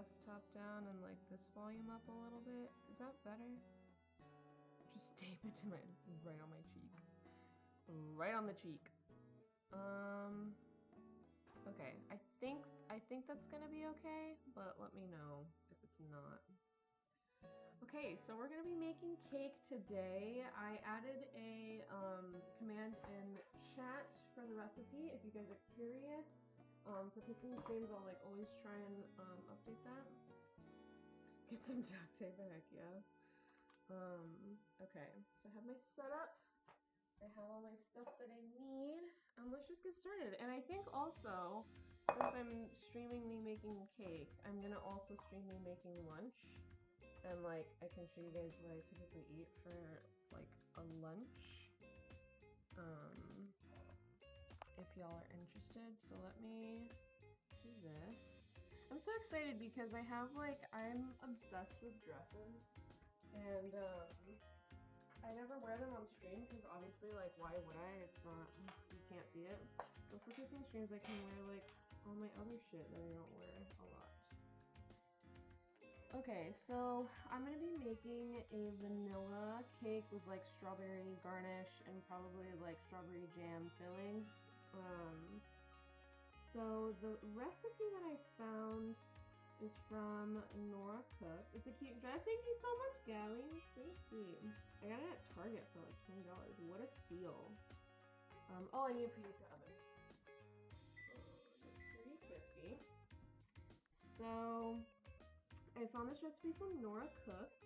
desktop down and like this volume up a little bit. Is that better? Just tape it to my right on my cheek. Right on the cheek. Um okay, I think I think that's gonna be okay, but let me know if it's not. Okay, so we're gonna be making cake today. I added a um, command in chat for the recipe. If you guys are curious, um, for cooking streams, I'll like always try and um, update that. Get some duct tape, heck yeah. Um, okay, so I have my setup. I have all my stuff that I need, and let's just get started. And I think also, since I'm streaming me making cake, I'm gonna also stream me making lunch. And like, I can show you guys what I typically eat for like a lunch. Um, if y'all are interested. So let me do this. I'm so excited because I have like, I'm obsessed with dresses. And um, I never wear them on stream because obviously, like, why would I? It's not, you can't see it. But for cooking streams, I can wear like all my other shit that I don't wear a lot. Okay, so I'm gonna be making a vanilla cake with like strawberry garnish and probably like strawberry jam filling. Um, so the recipe that I found is from Nora Cooks. It's a cute dress. Thank you so much, Gally. It's sweet. I got it at Target for like twenty dollars. What a steal! Um, oh, I need to preheat the oven. So I found this recipe from Nora Cooks.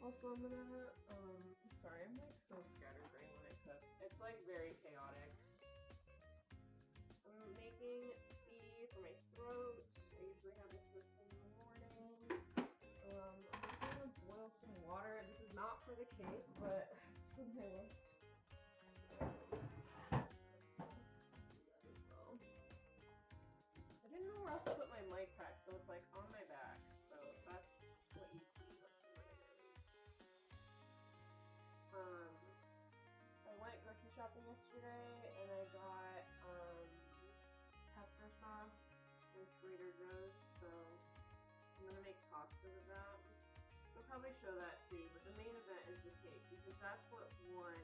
Also, I'm gonna um, sorry, I'm like so scatterbrained when I cook. It's like very chaotic. The cake, but it's. I didn't know where else to put my mic pack, so it's like on my back. So that's what you see. That's what it is. Um, I went grocery shopping yesterday and I got um pesto sauce from Trader Joe's, so I'm gonna make pasta with that. I'll probably show that too, but the main is the cake because that's what won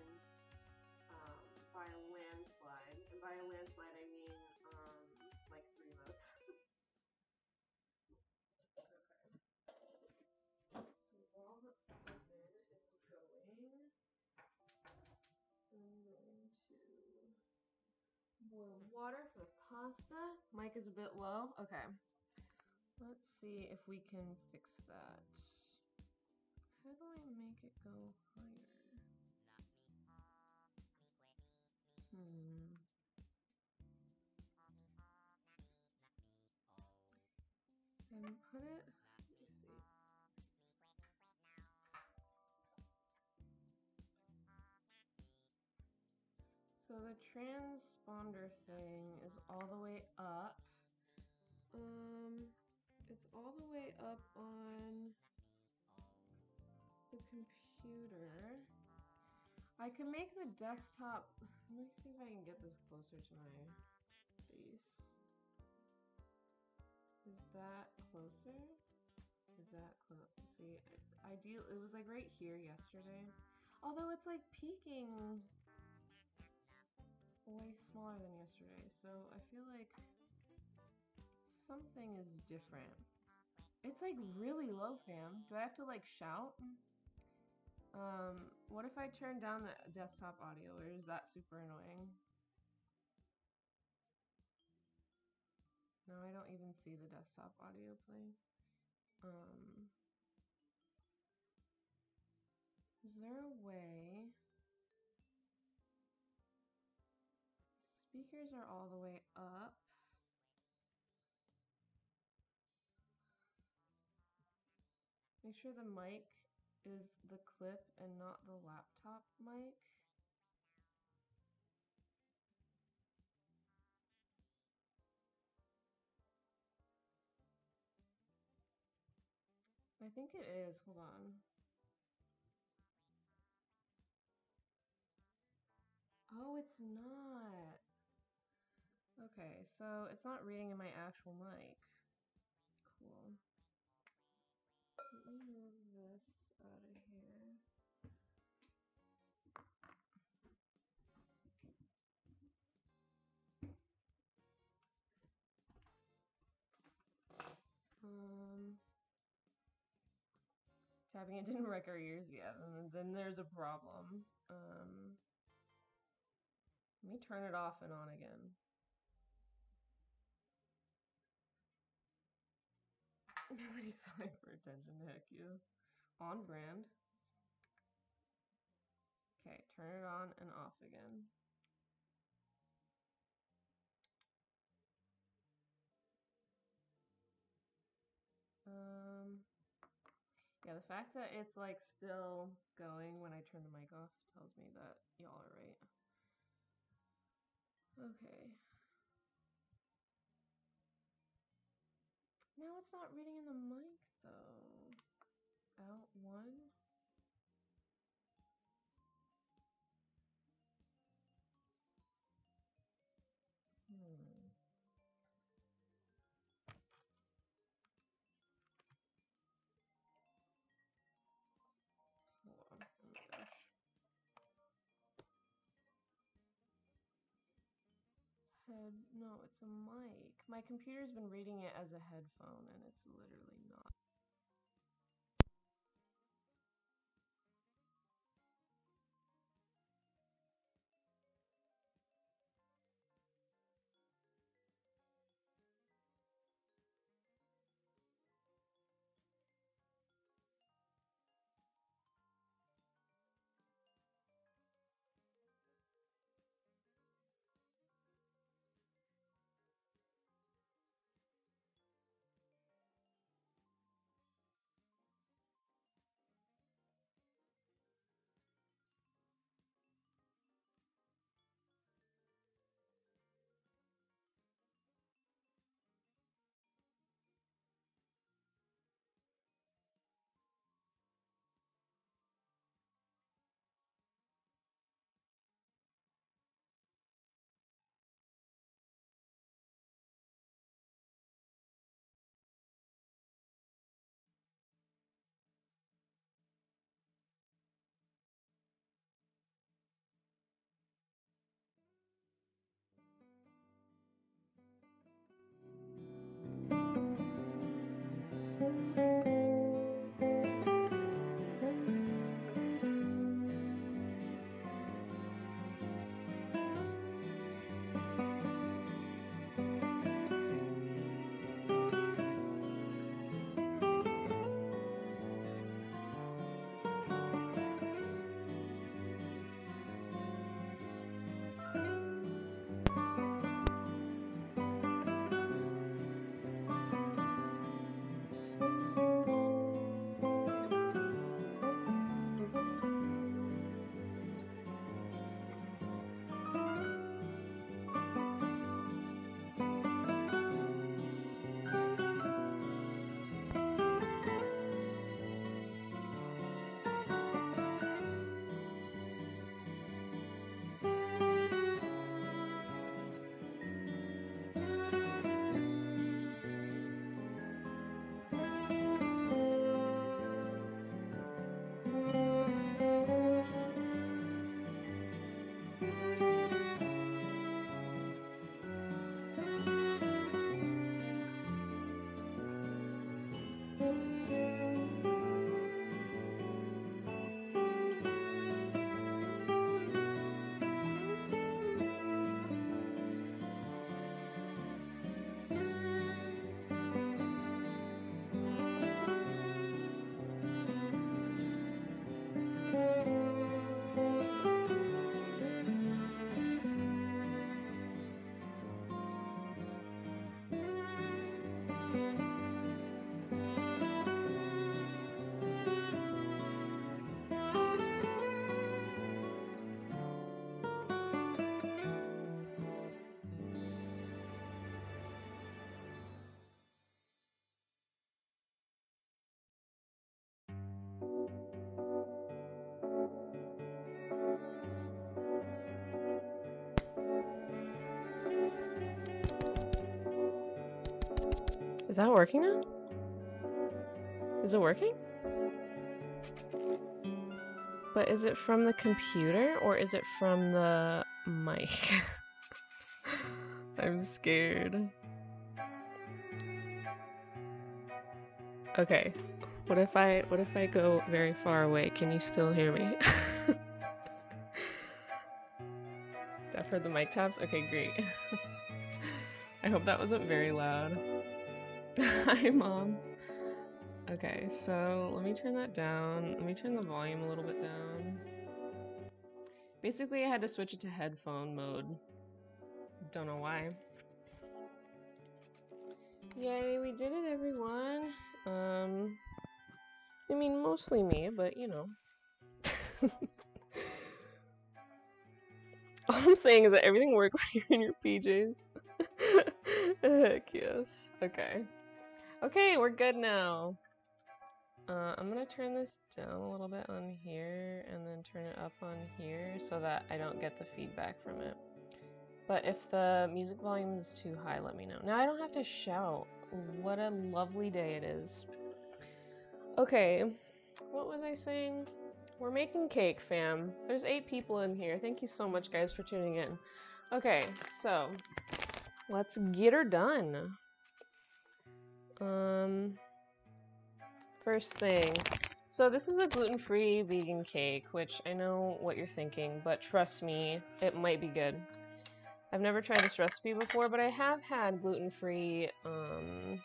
um, by a landslide. And by a landslide, I mean um, like three votes. okay. So while the oven is going, I'm going to boil water for the pasta. Mic is a bit low. Okay. Let's see if we can fix that. How do I make it go higher? Hmm. And put it. Let me see. So the transponder thing is all the way up. Um, it's all the way up on the computer. I can make the desktop. Let me see if I can get this closer to my face. Is that closer? Is that close? See, ideal. It was like right here yesterday. Although it's like peaking way smaller than yesterday, so I feel like something is different. It's like really low, fam. Do I have to like shout? Um, what if I turn down the desktop audio, or is that super annoying? No, I don't even see the desktop audio playing. Um, is there a way? Speakers are all the way up. Make sure the mic is the clip and not the laptop mic. I think it is. Hold on. Oh, it's not. Okay, so it's not reading in my actual mic. Cool. Let me move tapping it didn't wreck our ears yet, and then there's a problem. Um, let me turn it off and on again. Melody sign for attention, heck you. On brand. Okay, turn it on and off again. Um, yeah, the fact that it's like still going when I turn the mic off tells me that y'all are right. Okay. Now it's not reading in the mic though. Out one. Head. No, it's a mic. My computer's been reading it as a headphone and it's literally Is that working now? Is it working? But is it from the computer or is it from the mic? I'm scared. Okay. What if I what if I go very far away? Can you still hear me? I've heard the mic taps? Okay, great. I hope that wasn't very loud. Hi, Mom. Okay, so let me turn that down. Let me turn the volume a little bit down. Basically, I had to switch it to headphone mode. Don't know why. Yay, we did it, everyone. Um, I mean, mostly me, but you know. All I'm saying is that everything worked when you're in your PJs. Heck yes. Okay. Okay, we're good now. Uh, I'm gonna turn this down a little bit on here and then turn it up on here so that I don't get the feedback from it. But if the music volume is too high, let me know. Now I don't have to shout. What a lovely day it is. Okay, what was I saying? We're making cake, fam. There's eight people in here. Thank you so much, guys, for tuning in. Okay, so let's get her done. Um, first thing. So this is a gluten-free vegan cake, which I know what you're thinking, but trust me, it might be good. I've never tried this recipe before, but I have had gluten-free um,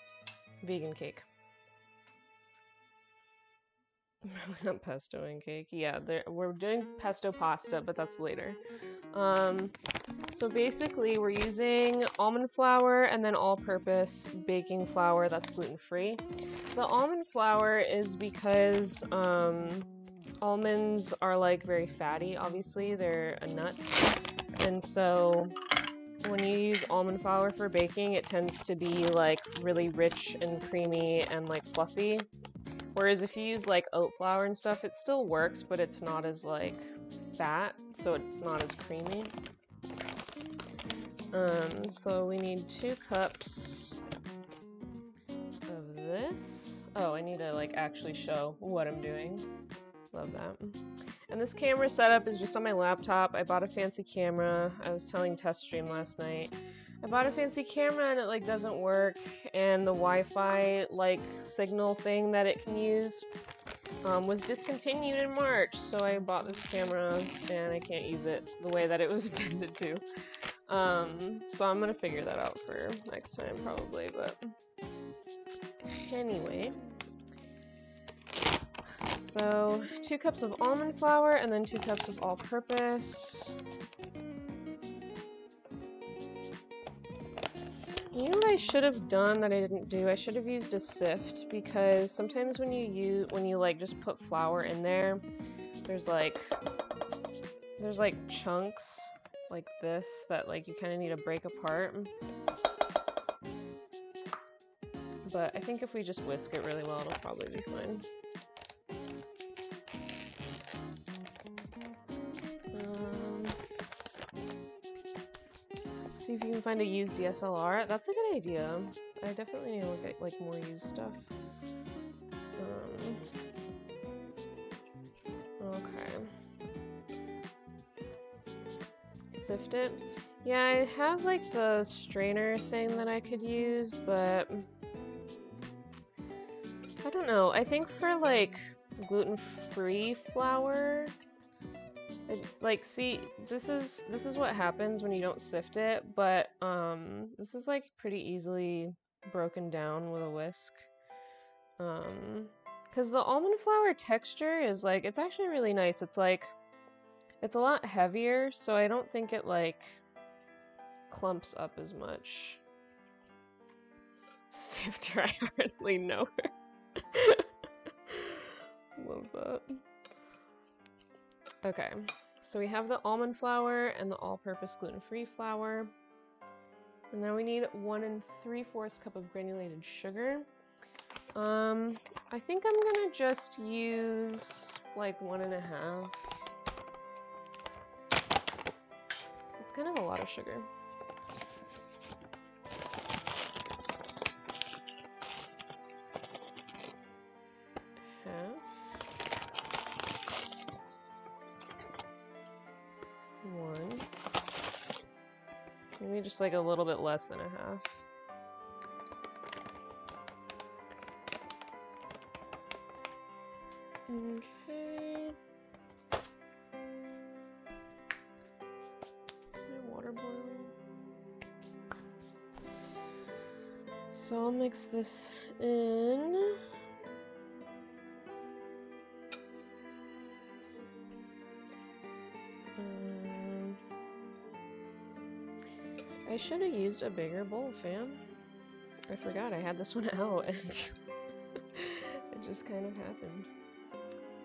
vegan cake. Not pesto and cake. Yeah, we're doing pesto pasta, but that's later. Um, so basically, we're using almond flour and then all-purpose baking flour that's gluten-free. The almond flour is because um, almonds are like very fatty. Obviously, they're a nut, and so when you use almond flour for baking, it tends to be like really rich and creamy and like fluffy. Whereas if you use like oat flour and stuff, it still works, but it's not as like fat, so it's not as creamy. Um, so we need two cups of this. Oh, I need to like actually show what I'm doing. Love that. And this camera setup is just on my laptop. I bought a fancy camera. I was telling test stream last night. I bought a fancy camera and it like doesn't work and the Wi-Fi like signal thing that it can use um, was discontinued in March so I bought this camera and I can't use it the way that it was intended to. Um, so I'm gonna figure that out for next time probably but anyway. So two cups of almond flour and then two cups of all-purpose. You know what I should have done that I didn't do? I should have used a sift because sometimes when you use when you like just put flour in there, there's like there's like chunks like this that like you kind of need to break apart. But I think if we just whisk it really well, it'll probably be fine. see if you can find a used DSLR. That's a good idea. I definitely need to look at like more used stuff. Um, Sift it. Yeah, I have like the strainer thing that I could use, but I don't know. I think for like gluten-free flour, like see this is this is what happens when you don't sift it but um this is like pretty easily broken down with a whisk um because the almond flour texture is like it's actually really nice it's like it's a lot heavier so I don't think it like clumps up as much sifter I hardly know her love that Okay, so we have the almond flour and the all-purpose gluten-free flour. And now we need one and three-fourths cup of granulated sugar. Um, I think I'm gonna just use like one and a half. It's kind of a lot of sugar. Half. One. Maybe just like a little bit less than a half. Mix this in. Um, I should have used a bigger bowl, fam. I forgot I had this one out and it just kind of happened.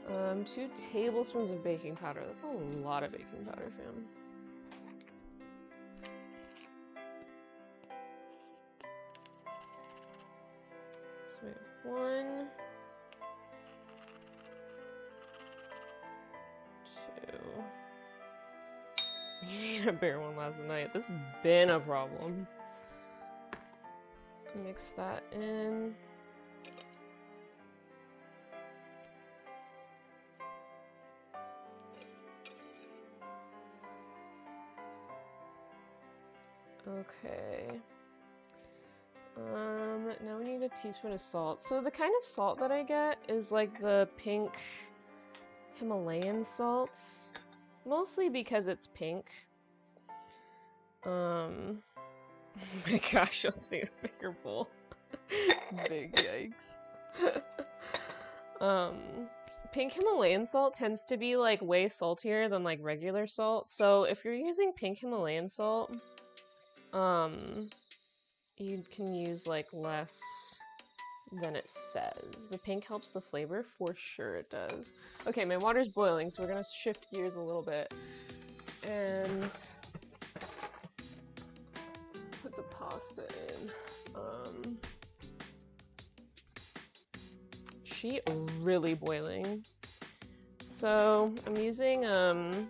Um, two tablespoons of baking powder. That's a lot of baking powder, fam. This been a problem. Mix that in. Okay. Um, now we need a teaspoon of salt. So the kind of salt that I get is like the pink Himalayan salt. Mostly because it's pink. Um, oh my gosh, you'll see a bigger bowl. Big yikes. um, pink Himalayan salt tends to be like way saltier than like regular salt. So if you're using pink Himalayan salt, um, you can use like less than it says. The pink helps the flavor, for sure it does. Okay, my water's boiling, so we're gonna shift gears a little bit and pasta in. Um, she really boiling. So I'm using um,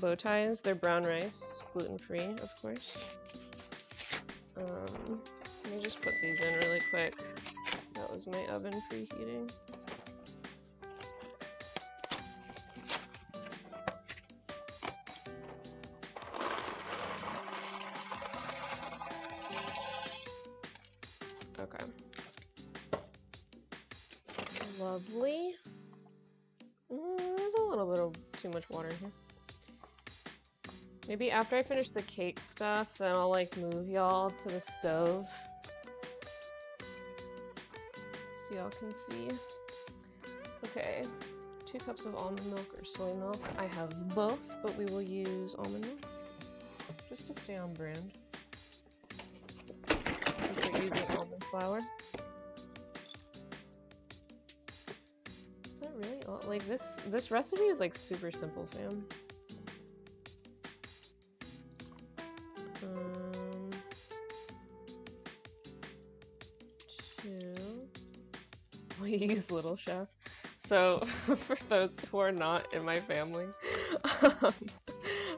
bow ties. They're brown rice, gluten free, of course. Um, let me just put these in really quick. That was my oven preheating. Maybe after I finish the cake stuff, then I'll like move y'all to the stove. So y'all can see. Okay, two cups of almond milk or soy milk. I have both, but we will use almond milk. Just to stay on brand. We're using almond flour. Is that really all? Like this, this recipe is like super simple, fam. Use Little Chef. So, for those who are not in my family, um,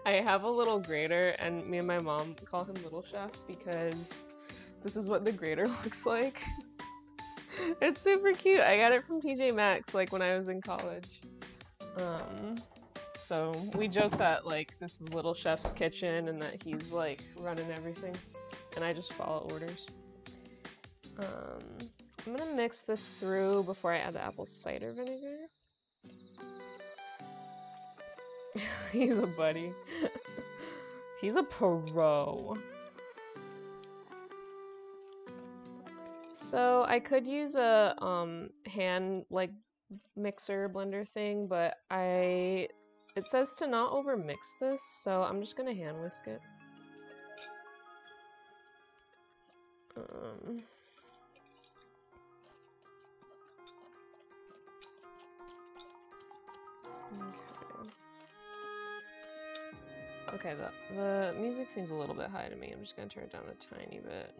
I have a little grater, and me and my mom call him Little Chef because this is what the grater looks like. it's super cute. I got it from TJ Maxx like when I was in college. Um, so we joke that like this is Little Chef's kitchen and that he's like running everything, and I just follow orders. Um, I'm gonna mix this through before I add the apple cider vinegar. he's a buddy. he's a pro. So I could use a um hand like mixer blender thing, but I it says to not over mix this, so I'm just gonna hand whisk it. Um Okay. The, the music seems a little bit high to me. I'm just gonna turn it down a tiny bit.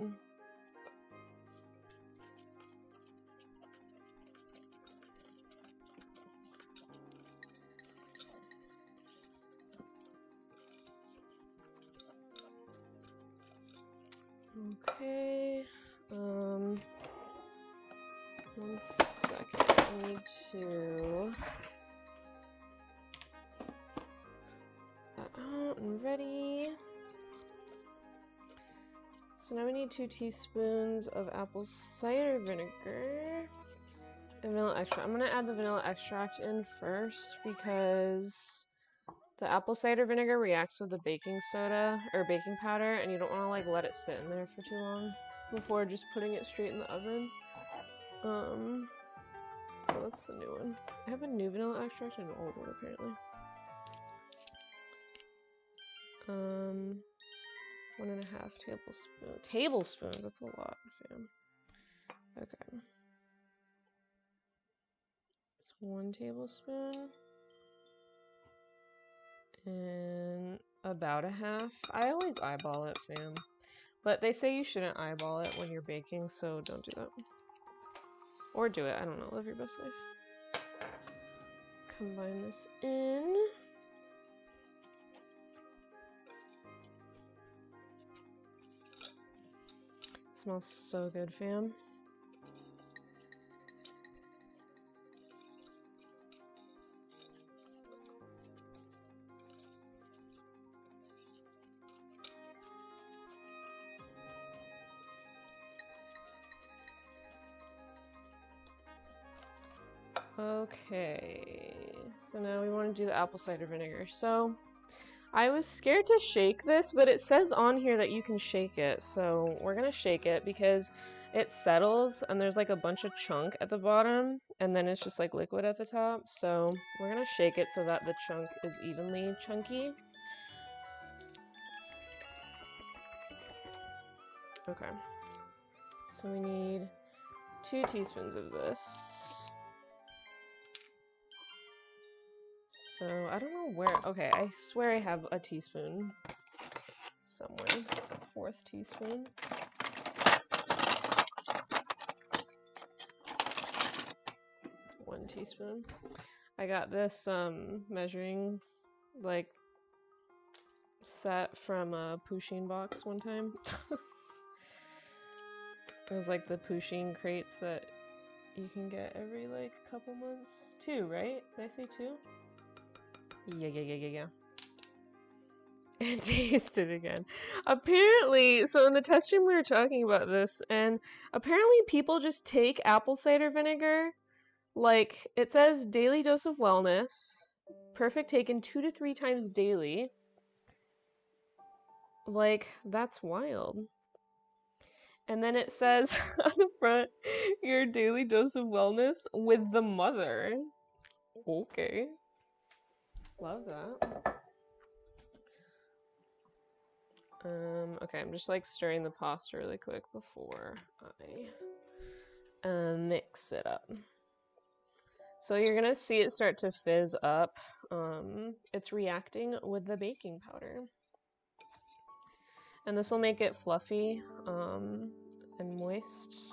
Okay. Um. One second. I need to. Out and ready. So now we need two teaspoons of apple cider vinegar and vanilla extract. I'm gonna add the vanilla extract in first because the apple cider vinegar reacts with the baking soda or baking powder and you don't want to like let it sit in there for too long before just putting it straight in the oven. Um, oh, that's the new one. I have a new vanilla extract and an old one apparently. Um, one and a half tablespoon. Tablespoons, that's a lot, fam. Okay. It's one tablespoon. And about a half. I always eyeball it, fam. But they say you shouldn't eyeball it when you're baking, so don't do that. Or do it, I don't know, live your best life. Combine this in. Smells so good, fam. Okay, so now we want to do the apple cider vinegar. So, I was scared to shake this, but it says on here that you can shake it, so we're gonna shake it because it settles and there's like a bunch of chunk at the bottom and then it's just like liquid at the top, so we're gonna shake it so that the chunk is evenly chunky. Okay, so we need two teaspoons of this. So, I don't know where. Okay, I swear I have a teaspoon somewhere. Fourth teaspoon. One teaspoon. I got this um, measuring like set from a Pusheen box one time. it was like the Pusheen crates that you can get every like couple months. Two, right? Did I say two? Yeah, yeah, yeah, yeah, yeah. And taste it again. Apparently, so in the test stream we were talking about this, and apparently people just take apple cider vinegar, like, it says daily dose of wellness, perfect taken two to three times daily. Like, that's wild. And then it says on the front, your daily dose of wellness with the mother. Okay. Love that. Um, okay, I'm just like stirring the pasta really quick before I uh, mix it up. So you're gonna see it start to fizz up. Um, it's reacting with the baking powder. And this will make it fluffy um, and moist.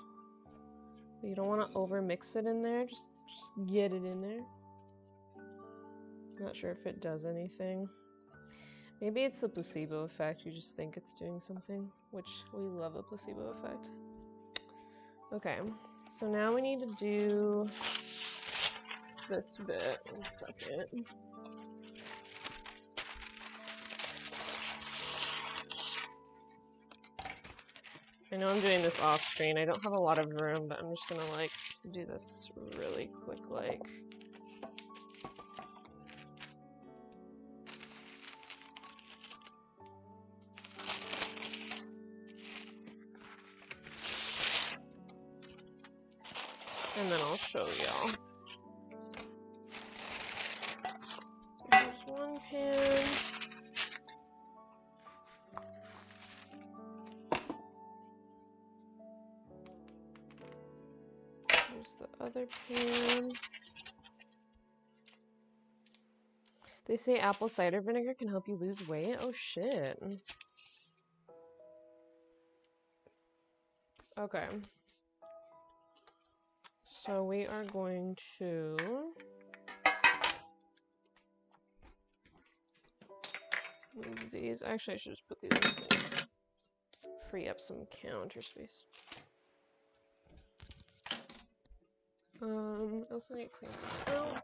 You don't want to over mix it in there, just, just get it in there. Not sure if it does anything. Maybe it's the placebo effect, you just think it's doing something, which we love a placebo effect. Okay, so now we need to do this bit in second. I know I'm doing this off screen, I don't have a lot of room, but I'm just gonna like do this really quick like. And then I'll show y'all. So here's one pan. Here's the other pan. They say apple cider vinegar can help you lose weight? Oh shit. Okay. So we are going to move these. Actually, I should just put these in the sink. Free up some counter space. Um, I also need to clean this out.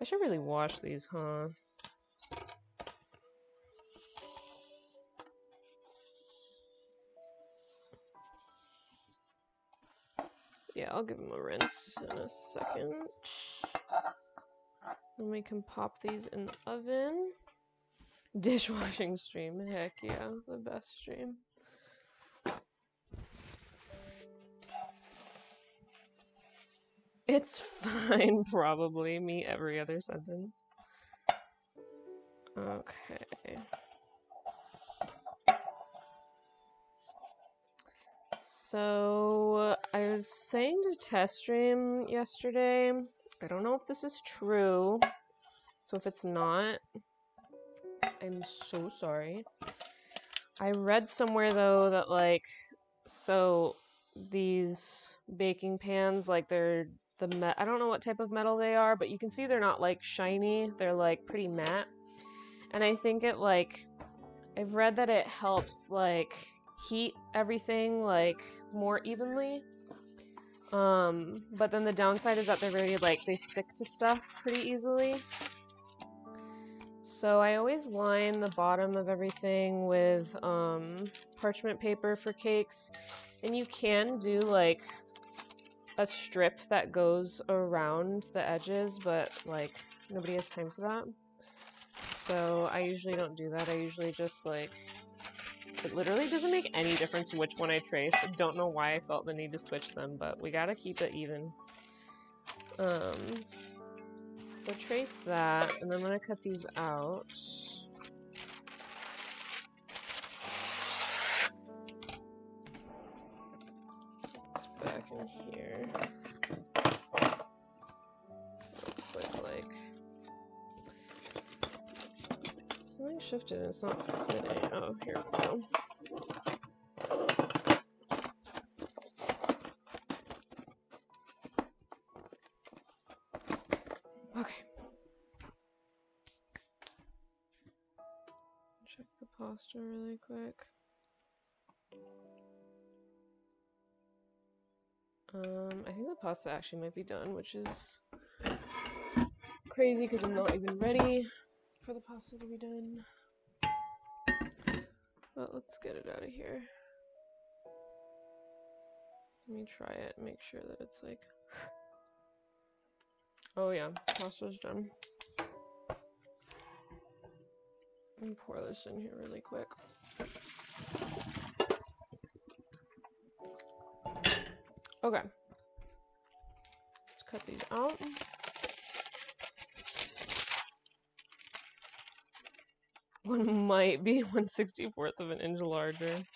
I should really wash these, huh? Yeah, I'll give them a rinse in a second. Then we can pop these in the oven. Dishwashing stream, heck yeah, the best stream. It's fine, probably. Me every other sentence. Okay. So, I was saying to test stream yesterday, I don't know if this is true. So if it's not, I'm so sorry. I read somewhere though that like, so these baking pans, like they're the met I don't know what type of metal they are, but you can see they're not like shiny. They're like pretty matte. And I think it like I've read that it helps like heat everything like more evenly. Um, but then the downside is that they're very like they stick to stuff pretty easily. So I always line the bottom of everything with um, parchment paper for cakes. And you can do like a strip that goes around the edges, but like nobody has time for that. So I usually don't do that. I usually just like it literally doesn't make any difference which one I trace. I don't know why I felt the need to switch them, but we gotta keep it even. Um, so trace that, and I'm gonna cut these out. Back in here. Something shifted and it's not fitting. Oh, here we go. Okay. Check the pasta really quick. Um, I think the pasta actually might be done, which is crazy because I'm not even ready for the pasta to be done. But let's get it out of here. Let me try it make sure that it's like... Oh yeah, pasta's done. Let me pour this in here really quick. Okay. Let's cut these out. One might be 1 64th of an inch larger.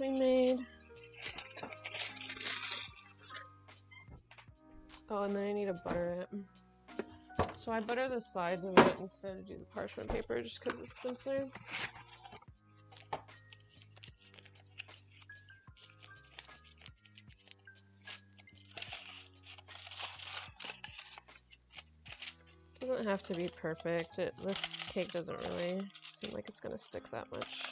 We made. Oh, and then I need to butter it. So I butter the sides of it instead of do the parchment paper just because it's simpler. Doesn't have to be perfect. It, this cake doesn't really seem like it's gonna stick that much.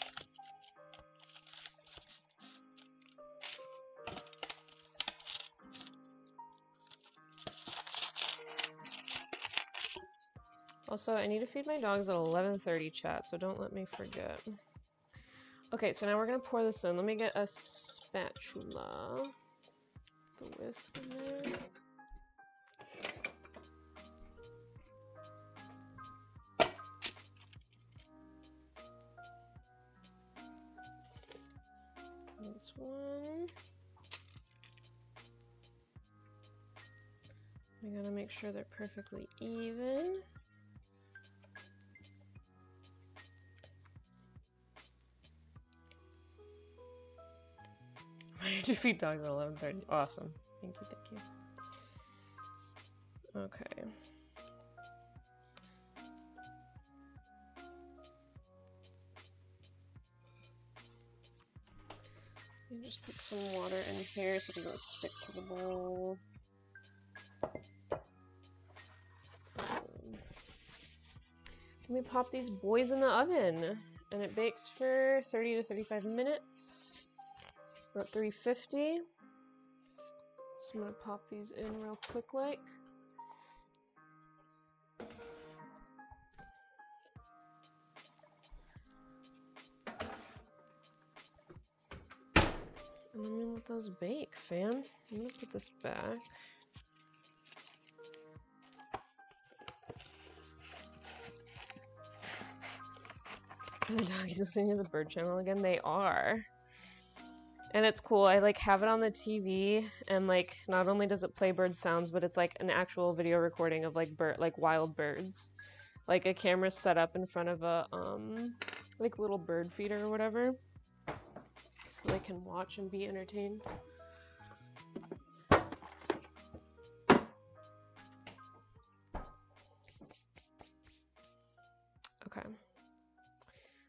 Also, I need to feed my dogs at 11.30 chat, so don't let me forget. Okay, so now we're gonna pour this in. Let me get a spatula. The whisk in there. This one. I gotta make sure they're perfectly even. defeat dogs at 11.30. Awesome. Thank you, thank you. Okay. And just put some water in here so it doesn't stick to the bowl. we pop these boys in the oven and it bakes for 30 to 35 minutes. About 350. So I'm gonna pop these in real quick like. And I'm gonna let those bake, fam. I'm gonna put this back. Are the doggies listening to the bird channel again? They are. And it's cool. I like have it on the TV and like not only does it play bird sounds, but it's like an actual video recording of like bird like wild birds. Like a camera set up in front of a um like little bird feeder or whatever. So they can watch and be entertained. Okay.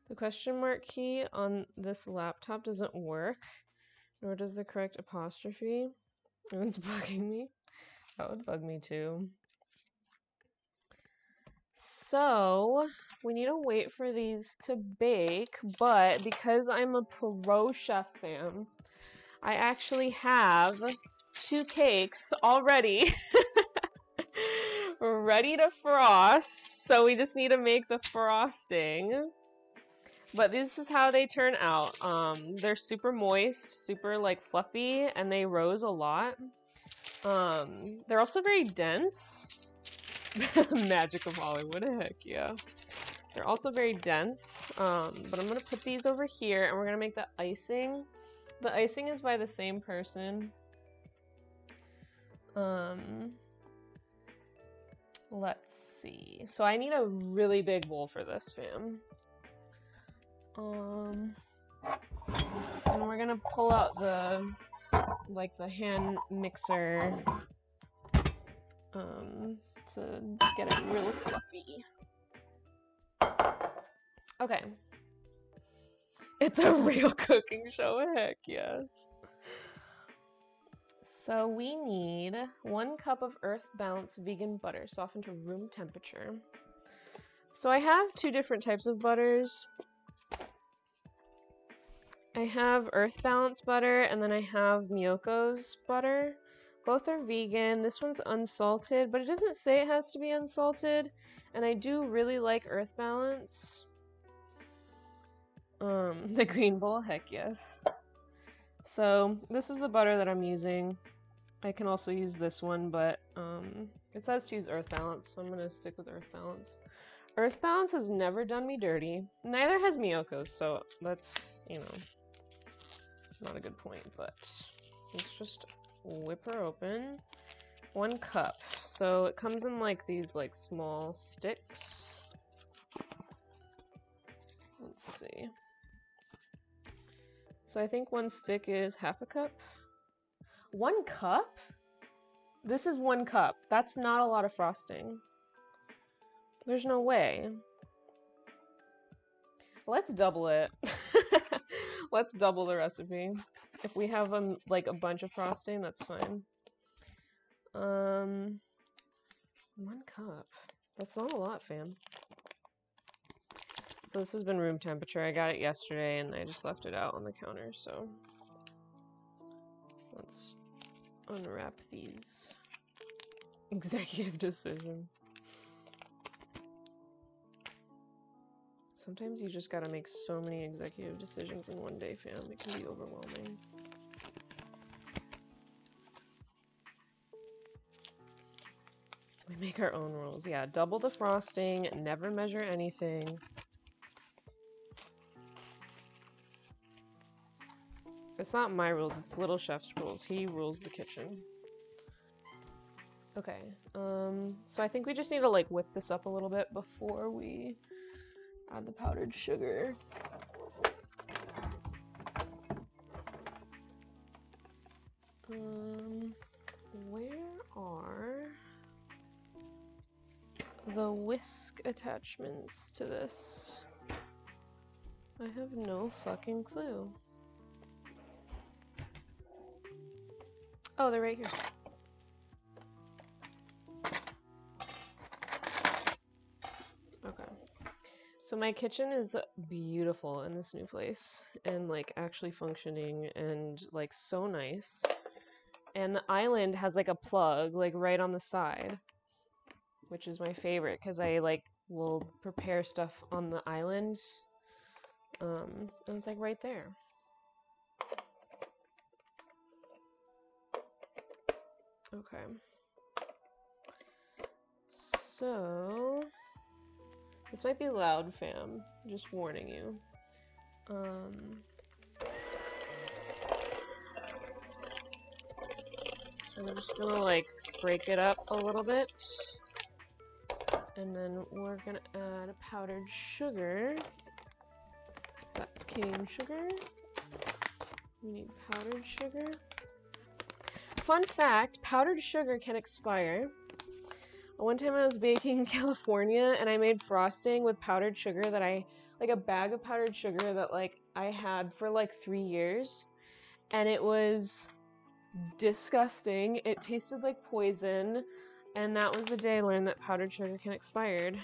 The question mark key on this laptop doesn't work, nor does the correct apostrophe. It's bugging me. That would bug me too. So, we need to wait for these to bake, but because I'm a pro chef fan, I actually have two cakes already ready to frost. So we just need to make the frosting. But this is how they turn out. Um, they're super moist, super like fluffy, and they rose a lot. Um, they're also very dense. Magic of Hollywood, heck yeah. They're also very dense, um, but I'm gonna put these over here and we're gonna make the icing. The icing is by the same person. Um, let's see. So I need a really big bowl for this, fam. Um, and we're gonna pull out the, like the hand mixer, um, to get it real fluffy. Okay. It's a real cooking show, heck yes. So we need one cup of Earth Balance vegan butter softened to room temperature. So I have two different types of butters. I have Earth Balance butter and then I have Miyoko's butter. Both are vegan. This one's unsalted, but it doesn't say it has to be unsalted. And I do really like Earth Balance. Um, the green bowl, heck yes. So this is the butter that I'm using. I can also use this one, but um, it says to use Earth Balance, so I'm going to stick with Earth Balance. Earth Balance has never done me dirty. Neither has Miyoko's, so that's, you know, not a good point, but let's just whip her open. One cup. So it comes in like these like small sticks. Let's see. So I think one stick is half a cup. One cup? This is one cup. That's not a lot of frosting. There's no way. Let's double it. Let's double the recipe. If we have um, like a bunch of frosting, that's fine. Um, one cup. That's not a lot, fam. So this has been room temperature. I got it yesterday and I just left it out on the counter, so let's unwrap these. Executive decision. Sometimes you just gotta make so many executive decisions in one day, fam. It can be overwhelming. We make our own rules. Yeah, double the frosting, never measure anything. It's not my rules, it's Little Chef's rules. He rules the kitchen. Okay, um, so I think we just need to like whip this up a little bit before we add the powdered sugar. Um, where are the whisk attachments to this? I have no fucking clue. Oh, they're right here. So my kitchen is beautiful in this new place and like actually functioning and like so nice. And the island has like a plug like right on the side, which is my favorite because I like will prepare stuff on the island. Um, and it's like right there. Okay. So, this might be loud, fam. Just warning you. Um, So I'm just gonna like break it up a little bit. And then we're gonna add a powdered sugar. That's cane sugar. We need powdered sugar. Fun fact, powdered sugar can expire. One time I was baking in California and I made frosting with powdered sugar that I, like a bag of powdered sugar that like I had for like three years. And it was disgusting. It tasted like poison. And that was the day I learned that powdered sugar can expired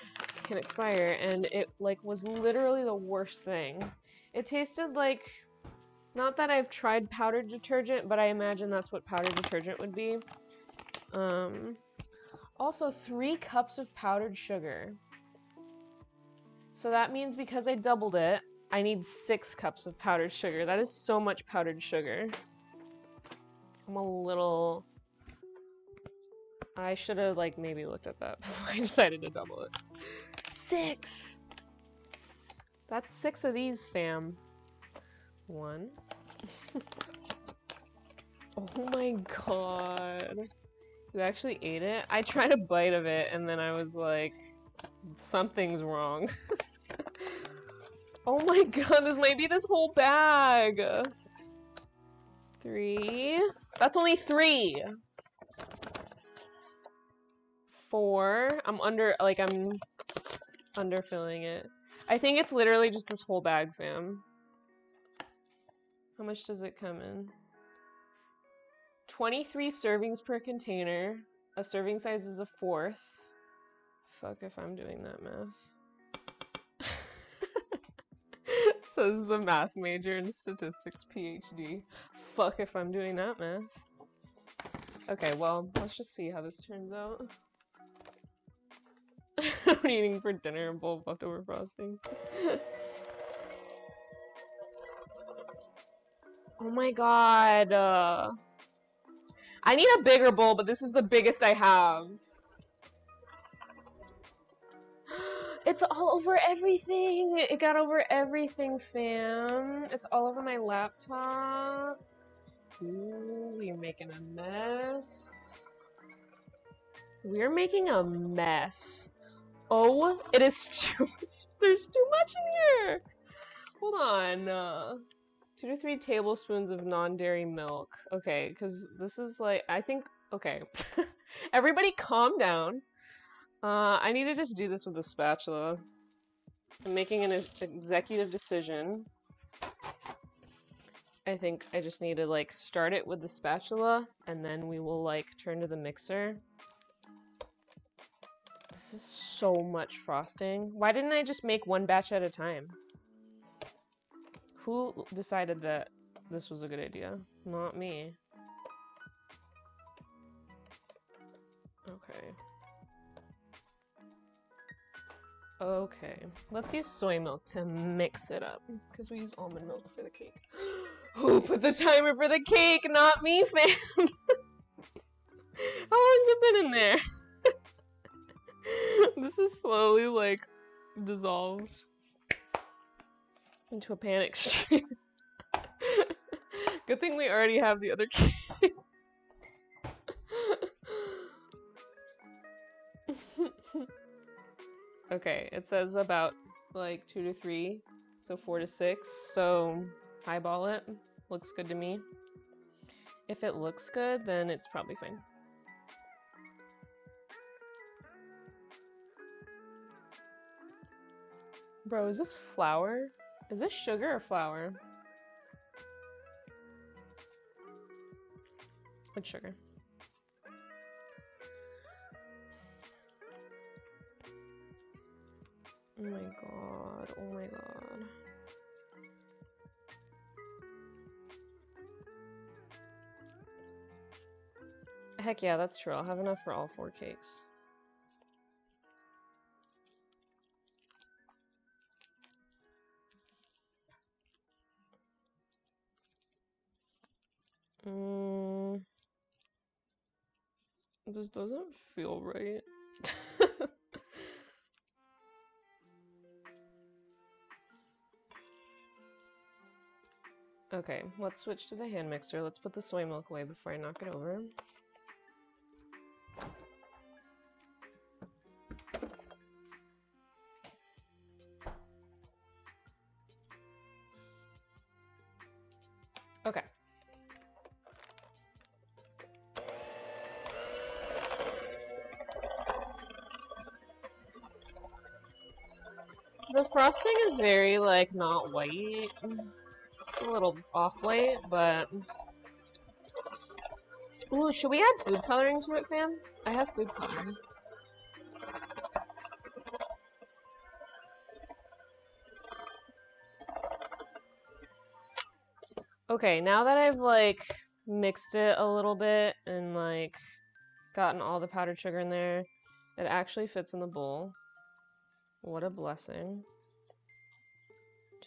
can expire and it like was literally the worst thing. It tasted like not that I've tried powdered detergent, but I imagine that's what powdered detergent would be. Um, also, three cups of powdered sugar. So that means because I doubled it, I need six cups of powdered sugar. That is so much powdered sugar. I'm a little... I should have, like, maybe looked at that before I decided to double it. Six! That's six of these, fam. One. oh my god. You actually ate it? I tried a bite of it and then I was like, something's wrong. oh my god, this might be this whole bag! Three. That's only three! Four. I'm under, like, I'm underfilling it. I think it's literally just this whole bag, fam. How much does it come in? 23 servings per container. A serving size is a fourth. Fuck if I'm doing that math. Says the math major in statistics PhD. Fuck if I'm doing that math. Okay, well, let's just see how this turns out. I'm eating for dinner a bowl of leftover frosting. oh my god. Uh... I need a bigger bowl, but this is the biggest I have. It's all over everything. It got over everything, fam. It's all over my laptop. Ooh, we're making a mess. We're making a mess. Oh, it is too much. There's too much in here. Hold on. Uh, two to three tablespoons of non-dairy milk. Okay, because this is like, I think, okay. Everybody calm down. Uh, I need to just do this with a spatula. I'm making an executive decision. I think I just need to like start it with the spatula and then we will like turn to the mixer. This is so much frosting. Why didn't I just make one batch at a time? Who decided that this was a good idea? Not me. Okay. Okay, let's use soy milk to mix it up, because we use almond milk for the cake. Who put the timer for the cake? Not me, fam! How long's it been in there? this is slowly, like, dissolved into a panic stream. Good thing we already have the other cake. okay, it says about like two to three, so four to six. So highball it. Looks good to me. If it looks good, then it's probably fine. Bro, is this flour? Is this sugar or flour? It's sugar. Oh my god, oh my god. Heck yeah, that's true. I'll have enough for all four cakes. Mm, this doesn't feel right. okay, let's switch to the hand mixer. Let's put the soy milk away before I knock it over. Frosting is very, like, not white. It's a little off-white, but... Ooh, should we add food coloring to it, fam? I have food coloring. Okay, now that I've, like, mixed it a little bit and, like, gotten all the powdered sugar in there, it actually fits in the bowl. What a blessing.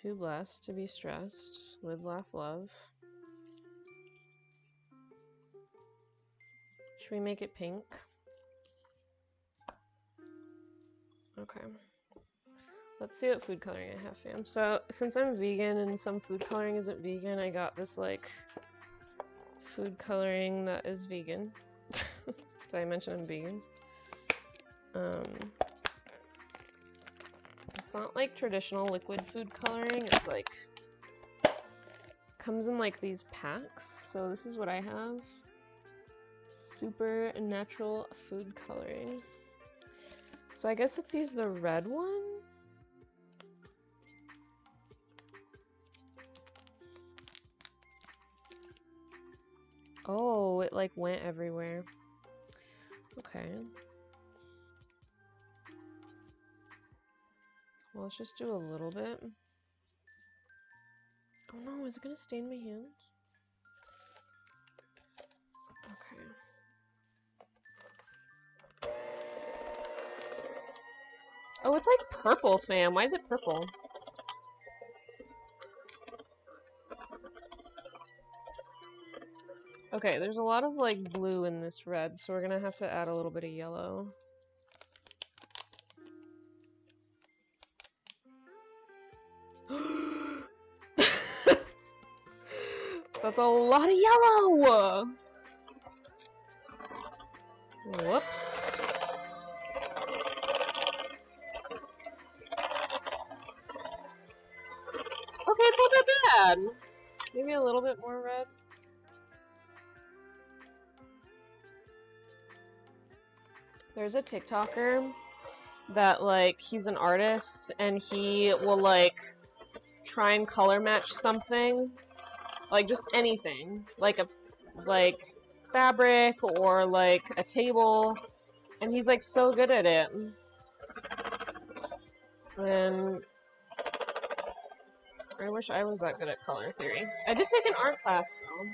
Too blessed to be stressed. Live, laugh, love. Should we make it pink? Okay. Let's see what food coloring I have, fam. So, since I'm vegan and some food coloring isn't vegan, I got this, like, food coloring that is vegan. Did I mention I'm vegan? Um, it's not like traditional liquid food coloring. It's like comes in like these packs. So this is what I have. Super natural food coloring. So I guess let's use the red one. Oh, it like went everywhere. Okay. Well, let's just do a little bit. Oh no, is it gonna stain my hands? Okay. Oh, it's like purple, fam. Why is it purple? Okay, there's a lot of like blue in this red, so we're gonna have to add a little bit of yellow. That's a lot of yellow! Whoops. Okay, it's not that bad. Maybe a little bit more red. There's a TikToker that, like, he's an artist and he will, like, try and color match something like just anything, like a like fabric or like a table, and he's like so good at it. And I wish I was that good at color theory. I did take an art class though.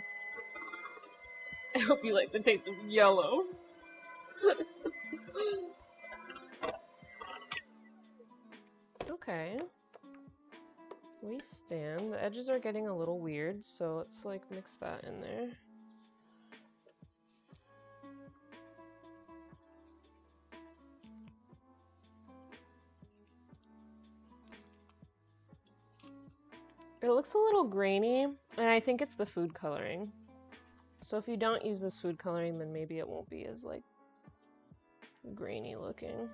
I hope you like the taste of yellow. okay. We stand. The edges are getting a little weird, so let's like mix that in there. It looks a little grainy, and I think it's the food coloring. So if you don't use this food coloring, then maybe it won't be as like grainy looking.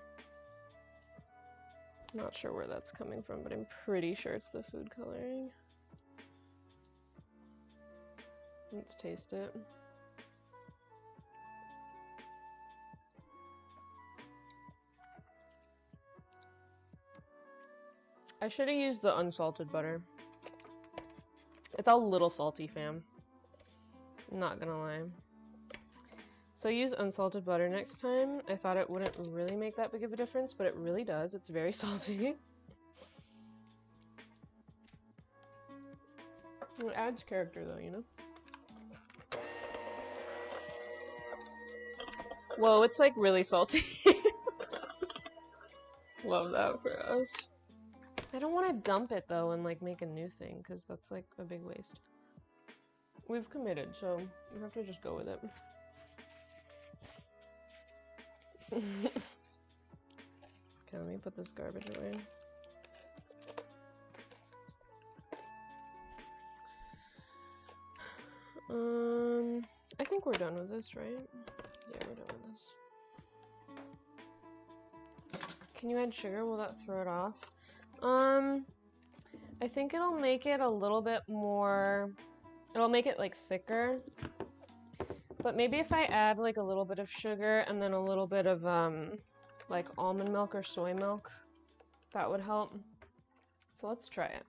Not sure where that's coming from, but I'm pretty sure it's the food coloring. Let's taste it. I should have used the unsalted butter. It's a little salty, fam. Not gonna lie. So use unsalted butter next time. I thought it wouldn't really make that big of a difference, but it really does. It's very salty. it adds character though, you know? Whoa, it's like really salty. Love that for us. I don't want to dump it though and like make a new thing because that's like a big waste. We've committed, so we have to just go with it. okay, let me put this garbage away. Um, I think we're done with this, right? Yeah, we're done with this. Can you add sugar? Will that throw it off? Um, I think it'll make it a little bit more, it'll make it like thicker. But maybe if I add like a little bit of sugar and then a little bit of um, like almond milk or soy milk, that would help. So let's try it.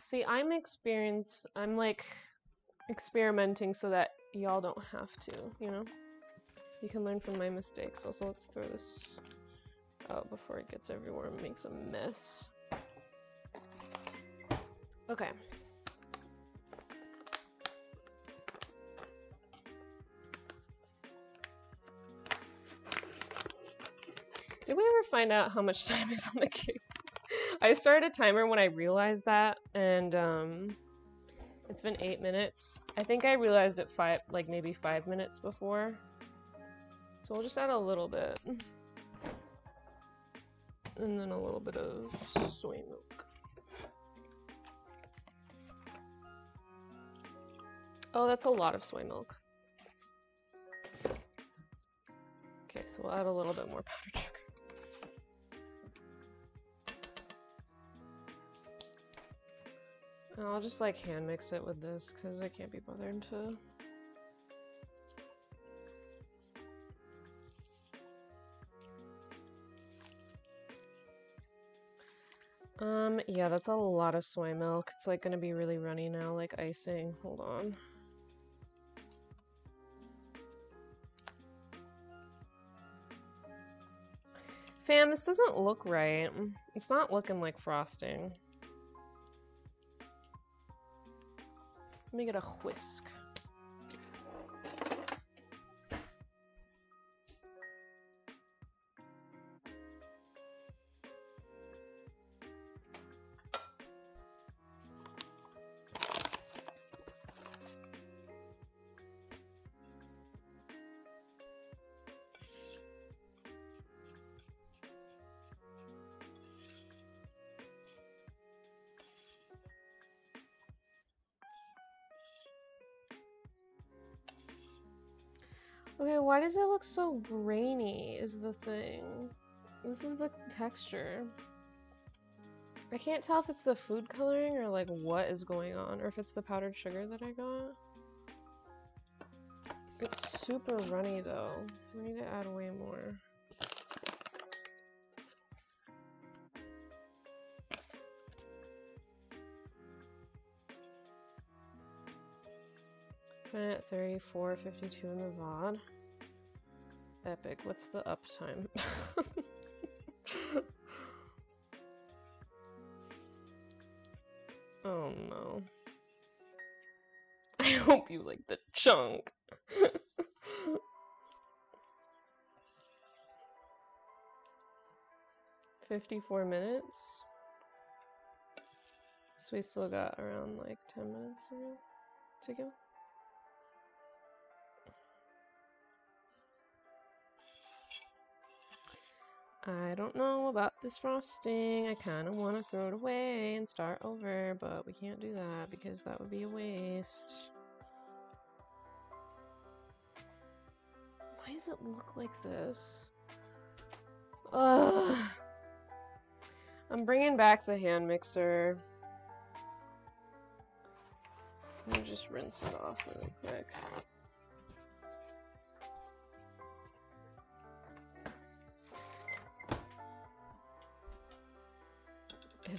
See, I'm experienced, I'm like experimenting so that y'all don't have to, you know? You can learn from my mistakes. Also, let's throw this out before it gets everywhere and makes a mess. Okay. Did we ever find out how much time is on the cake? I started a timer when I realized that, and um, it's been eight minutes. I think I realized it five, like maybe five minutes before. So we'll just add a little bit. And then a little bit of soy milk. Oh, that's a lot of soy milk. Okay, so we'll add a little bit more powdered sugar. I'll just like hand mix it with this because I can't be bothered to Um, yeah, that's a lot of soy milk. It's like gonna be really runny now, like icing. Hold on. Fam, this doesn't look right. It's not looking like frosting. Let me get a whisk. Why does it look so grainy is the thing. This is the texture. I can't tell if it's the food coloring or like what is going on or if it's the powdered sugar that I got. It's super runny though. We need to add way more. Minute 34, 52 in the VOD. Epic. What's the uptime? oh no. I hope you like the chunk. Fifty-four minutes. So we still got around like ten minutes to go. I don't know about this frosting. I kind of want to throw it away and start over, but we can't do that because that would be a waste. Why does it look like this? Ugh. I'm bringing back the hand mixer. Me just rinse it off really quick.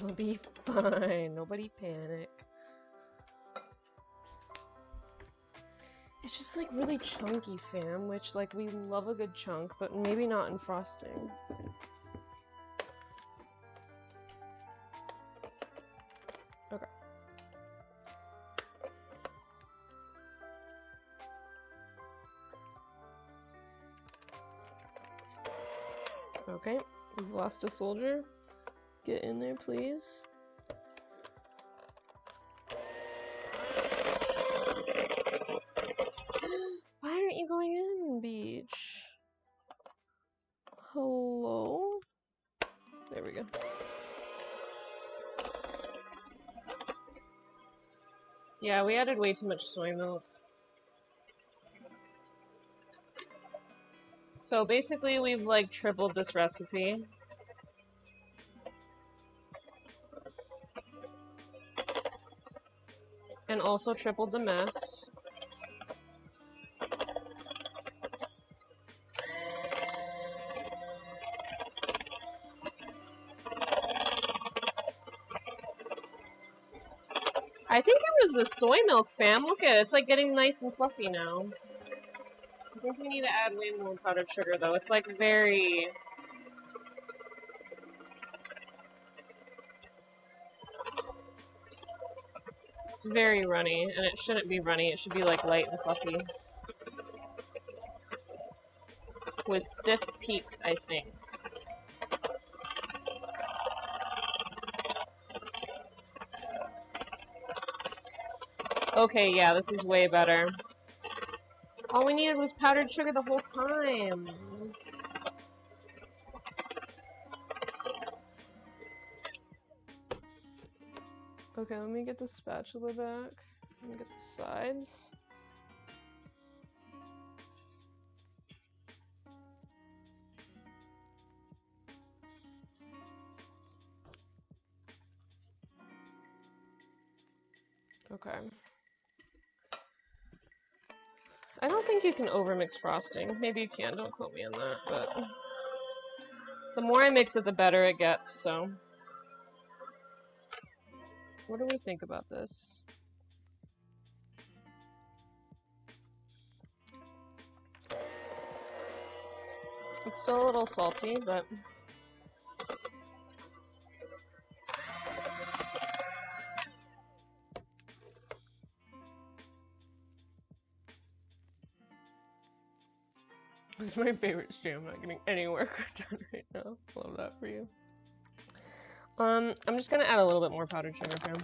It'll be fine. Nobody panic. It's just like really chunky, fam, which like we love a good chunk, but maybe not in frosting. Okay. Okay, we've lost a soldier. Get in there, please. Why aren't you going in, Beach? Hello? There we go. Yeah, we added way too much soy milk. So basically we've like tripled this recipe. Also tripled the mess. I think it was the soy milk, fam. Look at it. It's like getting nice and fluffy now. I think we need to add way more powdered sugar, though. It's like very... very runny, and it shouldn't be runny. It should be like light and fluffy. With stiff peaks, I think. Okay, yeah, this is way better. All we needed was powdered sugar the whole time. Okay, let me get the spatula back. Let me get the sides. Okay. I don't think you can overmix frosting. Maybe you can, don't quote me on that, but... The more I mix it, the better it gets, so... What do we think about this? It's still a little salty, but... It's my favorite stream. I'm not getting any work done right now. Love that for you. Um, I'm just gonna add a little bit more powdered sugar here.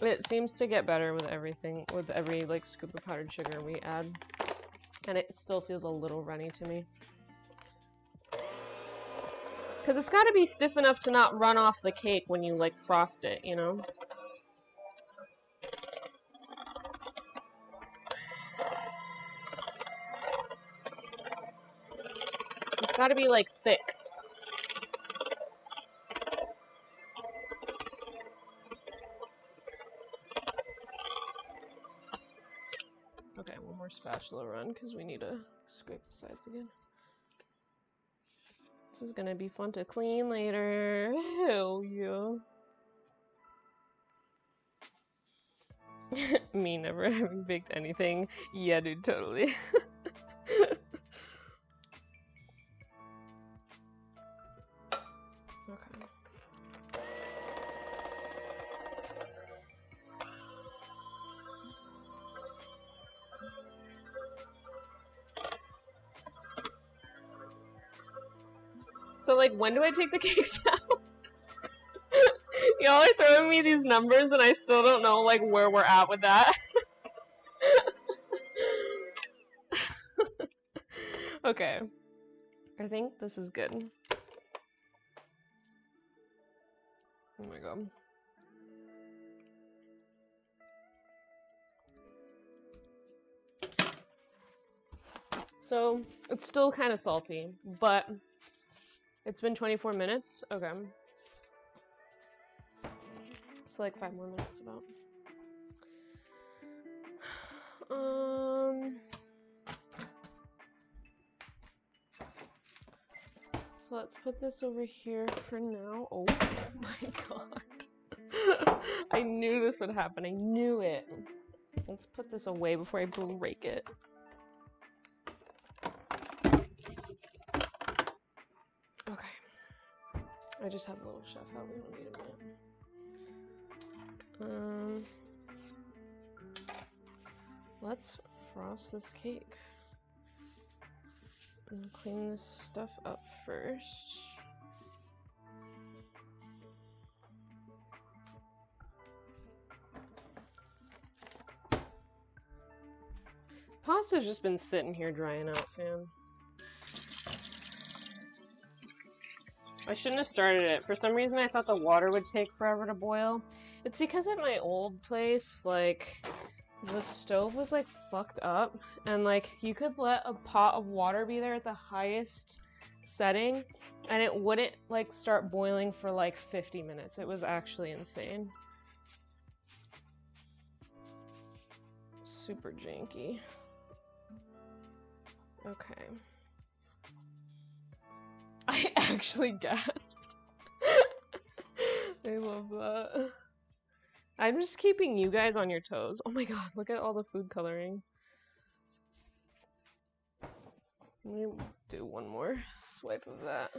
It seems to get better with everything, with every like scoop of powdered sugar we add. And it still feels a little runny to me. Because it's got to be stiff enough to not run off the cake when you like frost it, you know? It's got to be like thick. Spatula run because we need to scrape the sides again. This is gonna be fun to clean later. Hell yeah. Me never having baked anything. Yeah, dude, totally. like, when do I take the cakes out? Y'all are throwing me these numbers and I still don't know, like, where we're at with that. okay. I think this is good. Oh my god. So, it's still kind of salty, but it's been 24 minutes? Okay. So like five more minutes about. Um. So let's put this over here for now. Oh my god. I knew this would happen. I knew it. Let's put this away before I break it. I just have a little chef out. We don't need a minute. Um, let's frost this cake. And clean this stuff up first. Pasta's just been sitting here drying out, fam. I shouldn't have started it. For some reason, I thought the water would take forever to boil. It's because at my old place, like, the stove was, like, fucked up. And, like, you could let a pot of water be there at the highest setting, and it wouldn't, like, start boiling for, like, 50 minutes. It was actually insane. Super janky. Okay. I actually gasped. I love that. I'm just keeping you guys on your toes. Oh my god, look at all the food coloring. Let me do one more swipe of that.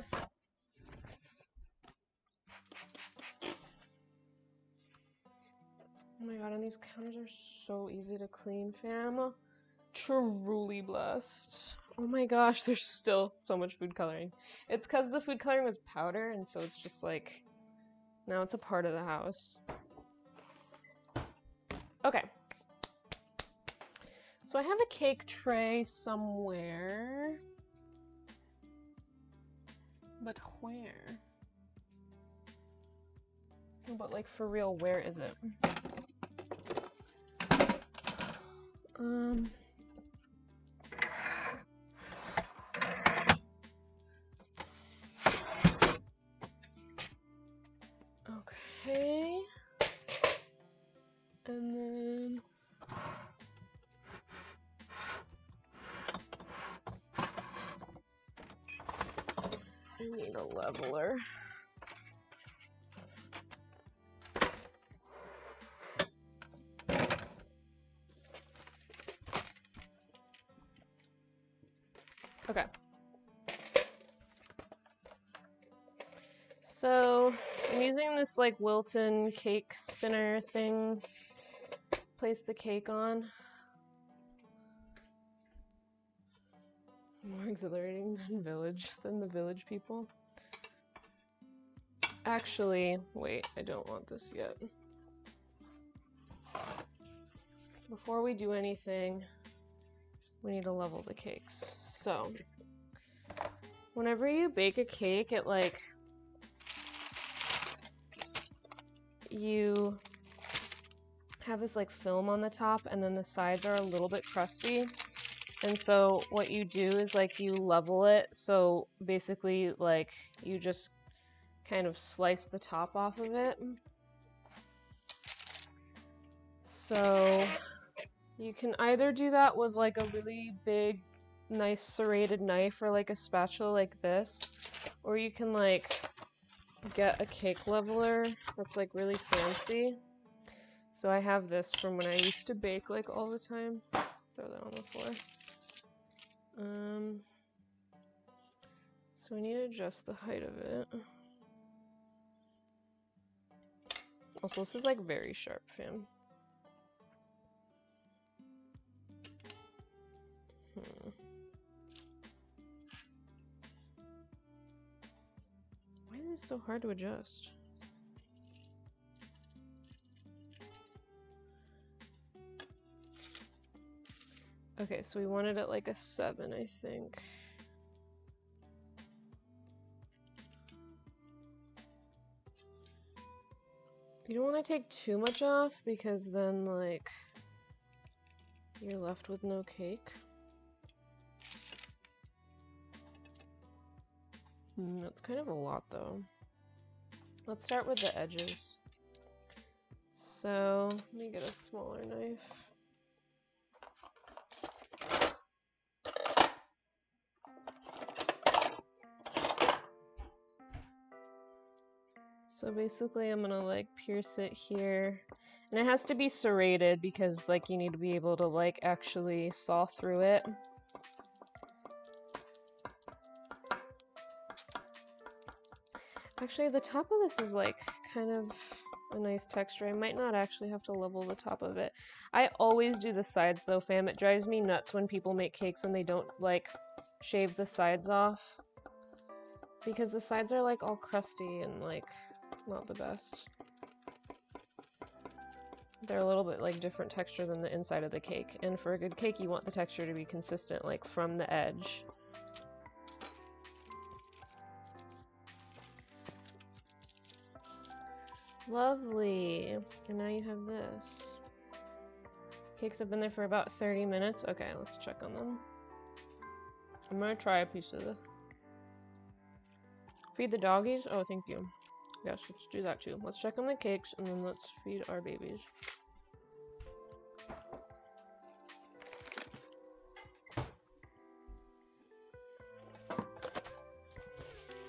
Oh my god, and these counters are so easy to clean, fam truly blessed. Oh my gosh, there's still so much food coloring. It's because the food coloring was powder, and so it's just like, now it's a part of the house. Okay. So I have a cake tray somewhere. But where? But like for real, where is it? Um... leveler. Okay. So I'm using this like Wilton cake spinner thing. Place the cake on. More exhilarating than village, than the village people. Actually, wait, I don't want this yet. Before we do anything, we need to level the cakes. So, whenever you bake a cake, it like you have this like film on the top and then the sides are a little bit crusty. And so what you do is like you level it. So basically like you just kind of slice the top off of it. So you can either do that with like a really big nice serrated knife or like a spatula like this or you can like get a cake leveler that's like really fancy. So I have this from when I used to bake like all the time. Throw that on the floor. Um, so I need to adjust the height of it. Also, this is like very sharp, fam. Hmm. is this so hard to adjust? Okay, so we wanted it like a 7, I think. You don't want to take too much off because then, like, you're left with no cake. Mm, that's kind of a lot though. Let's start with the edges. So, let me get a smaller knife. So basically I'm gonna like pierce it here And it has to be serrated because like you need to be able to like actually saw through it. Actually, the top of this is like kind of a nice texture. I might not actually have to level the top of it. I always do the sides though, fam. It drives me nuts when people make cakes and they don't like shave the sides off. Because the sides are like all crusty and like not the best. They're a little bit like different texture than the inside of the cake. And for a good cake you want the texture to be consistent like from the edge. Lovely. And now you have this. Cakes have been there for about 30 minutes. Okay, let's check on them. I'm gonna try a piece of this. Feed the doggies? Oh, thank you. Yes, let's do that too. Let's check on the cakes and then let's feed our babies.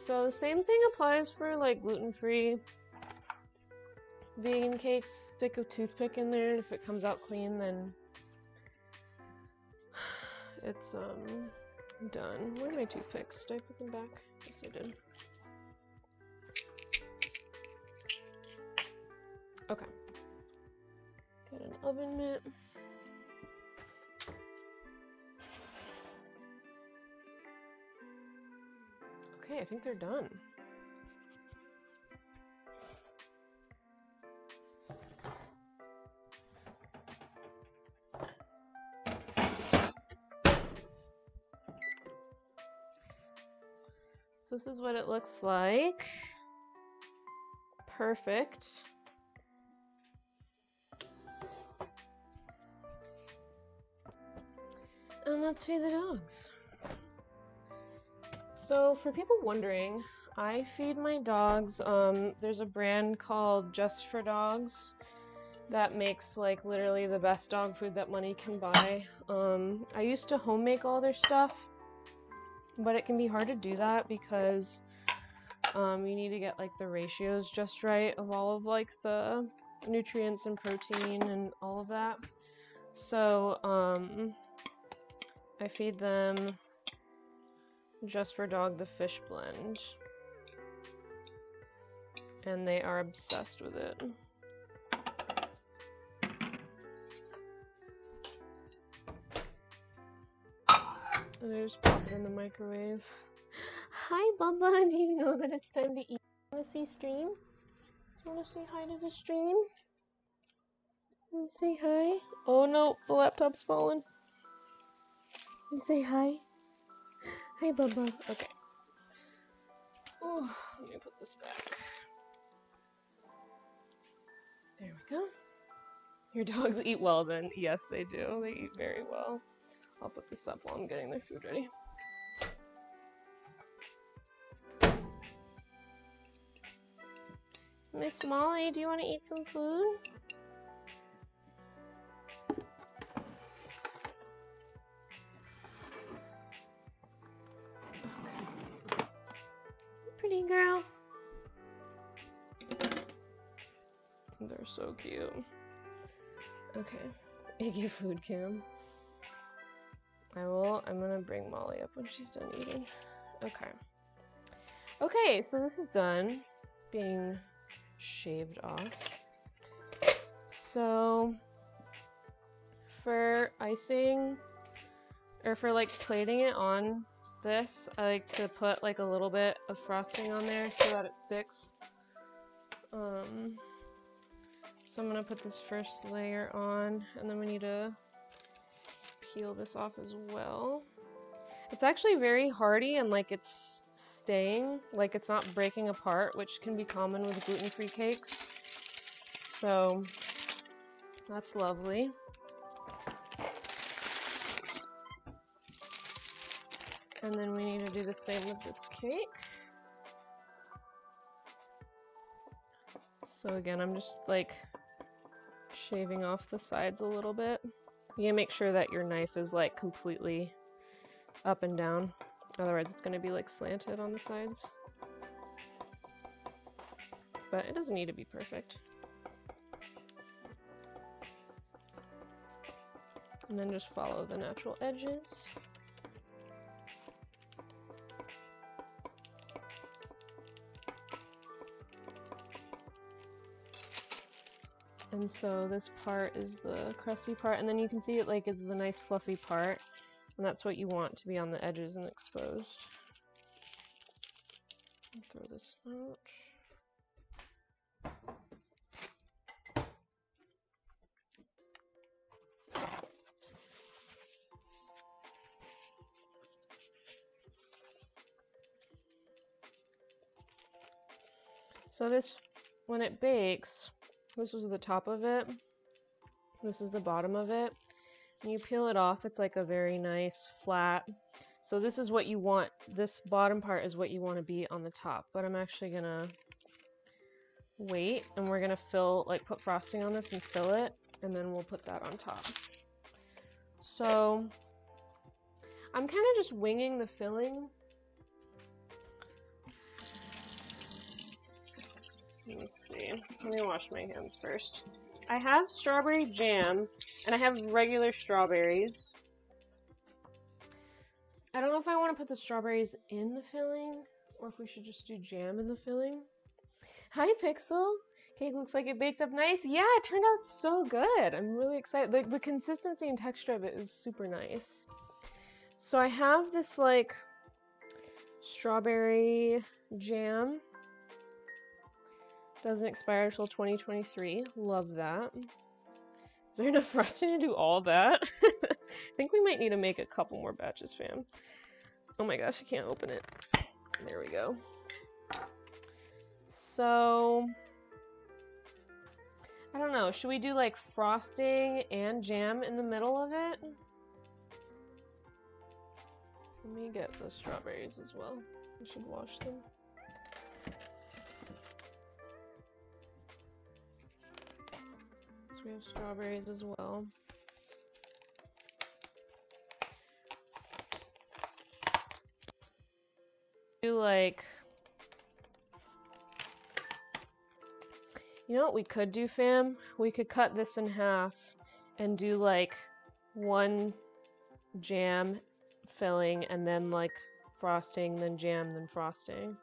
So the same thing applies for like gluten-free vegan cakes. Stick a toothpick in there and if it comes out clean then it's um done. Where are my toothpicks? Did I put them back? Yes I did. Okay. Got an oven mitt. Okay, I think they're done. So this is what it looks like. Perfect. And let's feed the dogs. So for people wondering, I feed my dogs, um, there's a brand called Just for Dogs that makes like literally the best dog food that money can buy. Um, I used to home make all their stuff, but it can be hard to do that because um, you need to get like the ratios just right of all of like the nutrients and protein and all of that. So, um, I feed them just for dog the fish blend. And they are obsessed with it. And I just pop it in the microwave. Hi, Bubba. Do you know that it's time to eat? Want to see stream? Want to say hi to the stream? Want to say hi? Oh no, the laptop's fallen. You say hi? Hi, Bubba. Okay. Oh, let me put this back. There we go. Your dogs eat well then? Yes, they do. They eat very well. I'll put this up while I'm getting their food ready. Miss Molly, do you want to eat some food? Girl. They're so cute. Okay. You food cam. I will, I'm gonna bring Molly up when she's done eating. Okay. Okay, so this is done being shaved off. So, for icing, or for like plating it on this, I like to put like a little bit of frosting on there so that it sticks. Um, so I'm gonna put this first layer on, and then we need to peel this off as well. It's actually very hardy and like it's staying, like it's not breaking apart, which can be common with gluten-free cakes. So that's lovely. And then we need to do the same with this cake. So again, I'm just like shaving off the sides a little bit. You make sure that your knife is like completely up and down. Otherwise it's gonna be like slanted on the sides. But it doesn't need to be perfect. And then just follow the natural edges. And so this part is the crusty part, and then you can see it like is the nice fluffy part, and that's what you want to be on the edges and exposed. Throw this out. So this, when it bakes, this was the top of it. This is the bottom of it. When you peel it off, it's like a very nice flat. So this is what you want. This bottom part is what you want to be on the top. But I'm actually going to wait and we're going to fill, like put frosting on this and fill it. And then we'll put that on top. So I'm kind of just winging the filling Let me see. Let me wash my hands first. I have strawberry jam, and I have regular strawberries. I don't know if I want to put the strawberries in the filling, or if we should just do jam in the filling. Hi, Pixel! Cake looks like it baked up nice. Yeah, it turned out so good. I'm really excited. The, the consistency and texture of it is super nice. So I have this, like, strawberry jam doesn't expire until 2023. Love that. Is there enough frosting to do all that? I think we might need to make a couple more batches, fam. Oh my gosh, I can't open it. There we go. So, I don't know. Should we do like frosting and jam in the middle of it? Let me get the strawberries as well. We should wash them. We have strawberries as well. Do like You know what we could do, fam? We could cut this in half and do like one jam filling and then like frosting, then jam, then frosting.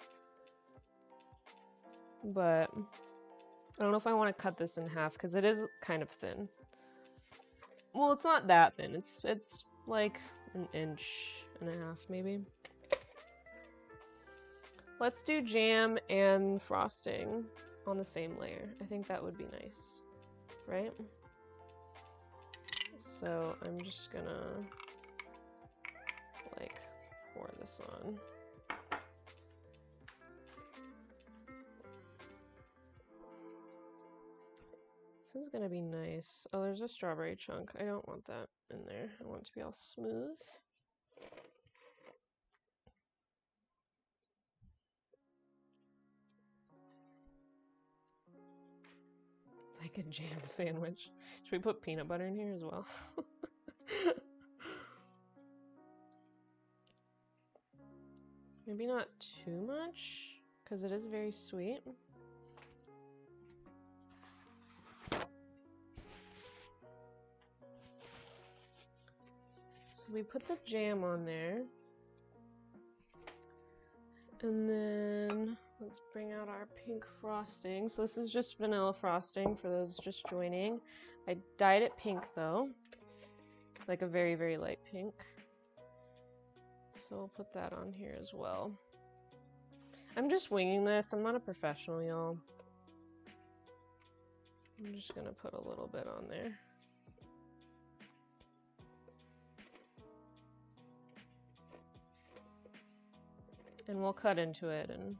But I don't know if I want to cut this in half because it is kind of thin. Well, it's not that thin. It's it's like an inch and a half, maybe. Let's do jam and frosting on the same layer. I think that would be nice, right? So I'm just gonna like pour this on. This is gonna be nice. Oh, there's a strawberry chunk. I don't want that in there. I want it to be all smooth. It's like a jam sandwich. Should we put peanut butter in here as well? Maybe not too much, because it is very sweet. We put the jam on there. And then let's bring out our pink frosting. So this is just vanilla frosting for those just joining. I dyed it pink though. Like a very, very light pink. So I'll put that on here as well. I'm just winging this. I'm not a professional, y'all. I'm just gonna put a little bit on there. And we'll cut into it and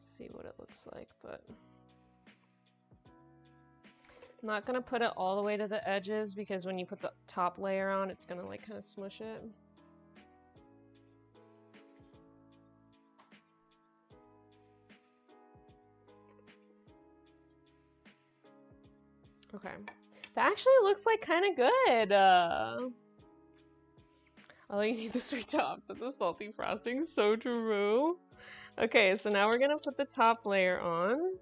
see what it looks like, but I'm not gonna put it all the way to the edges because when you put the top layer on, it's gonna like kind of smush it. Okay. That actually looks like kind of good. Uh, Oh, you need the sweet tops and the salty frosting. So true. Okay, so now we're gonna put the top layer on.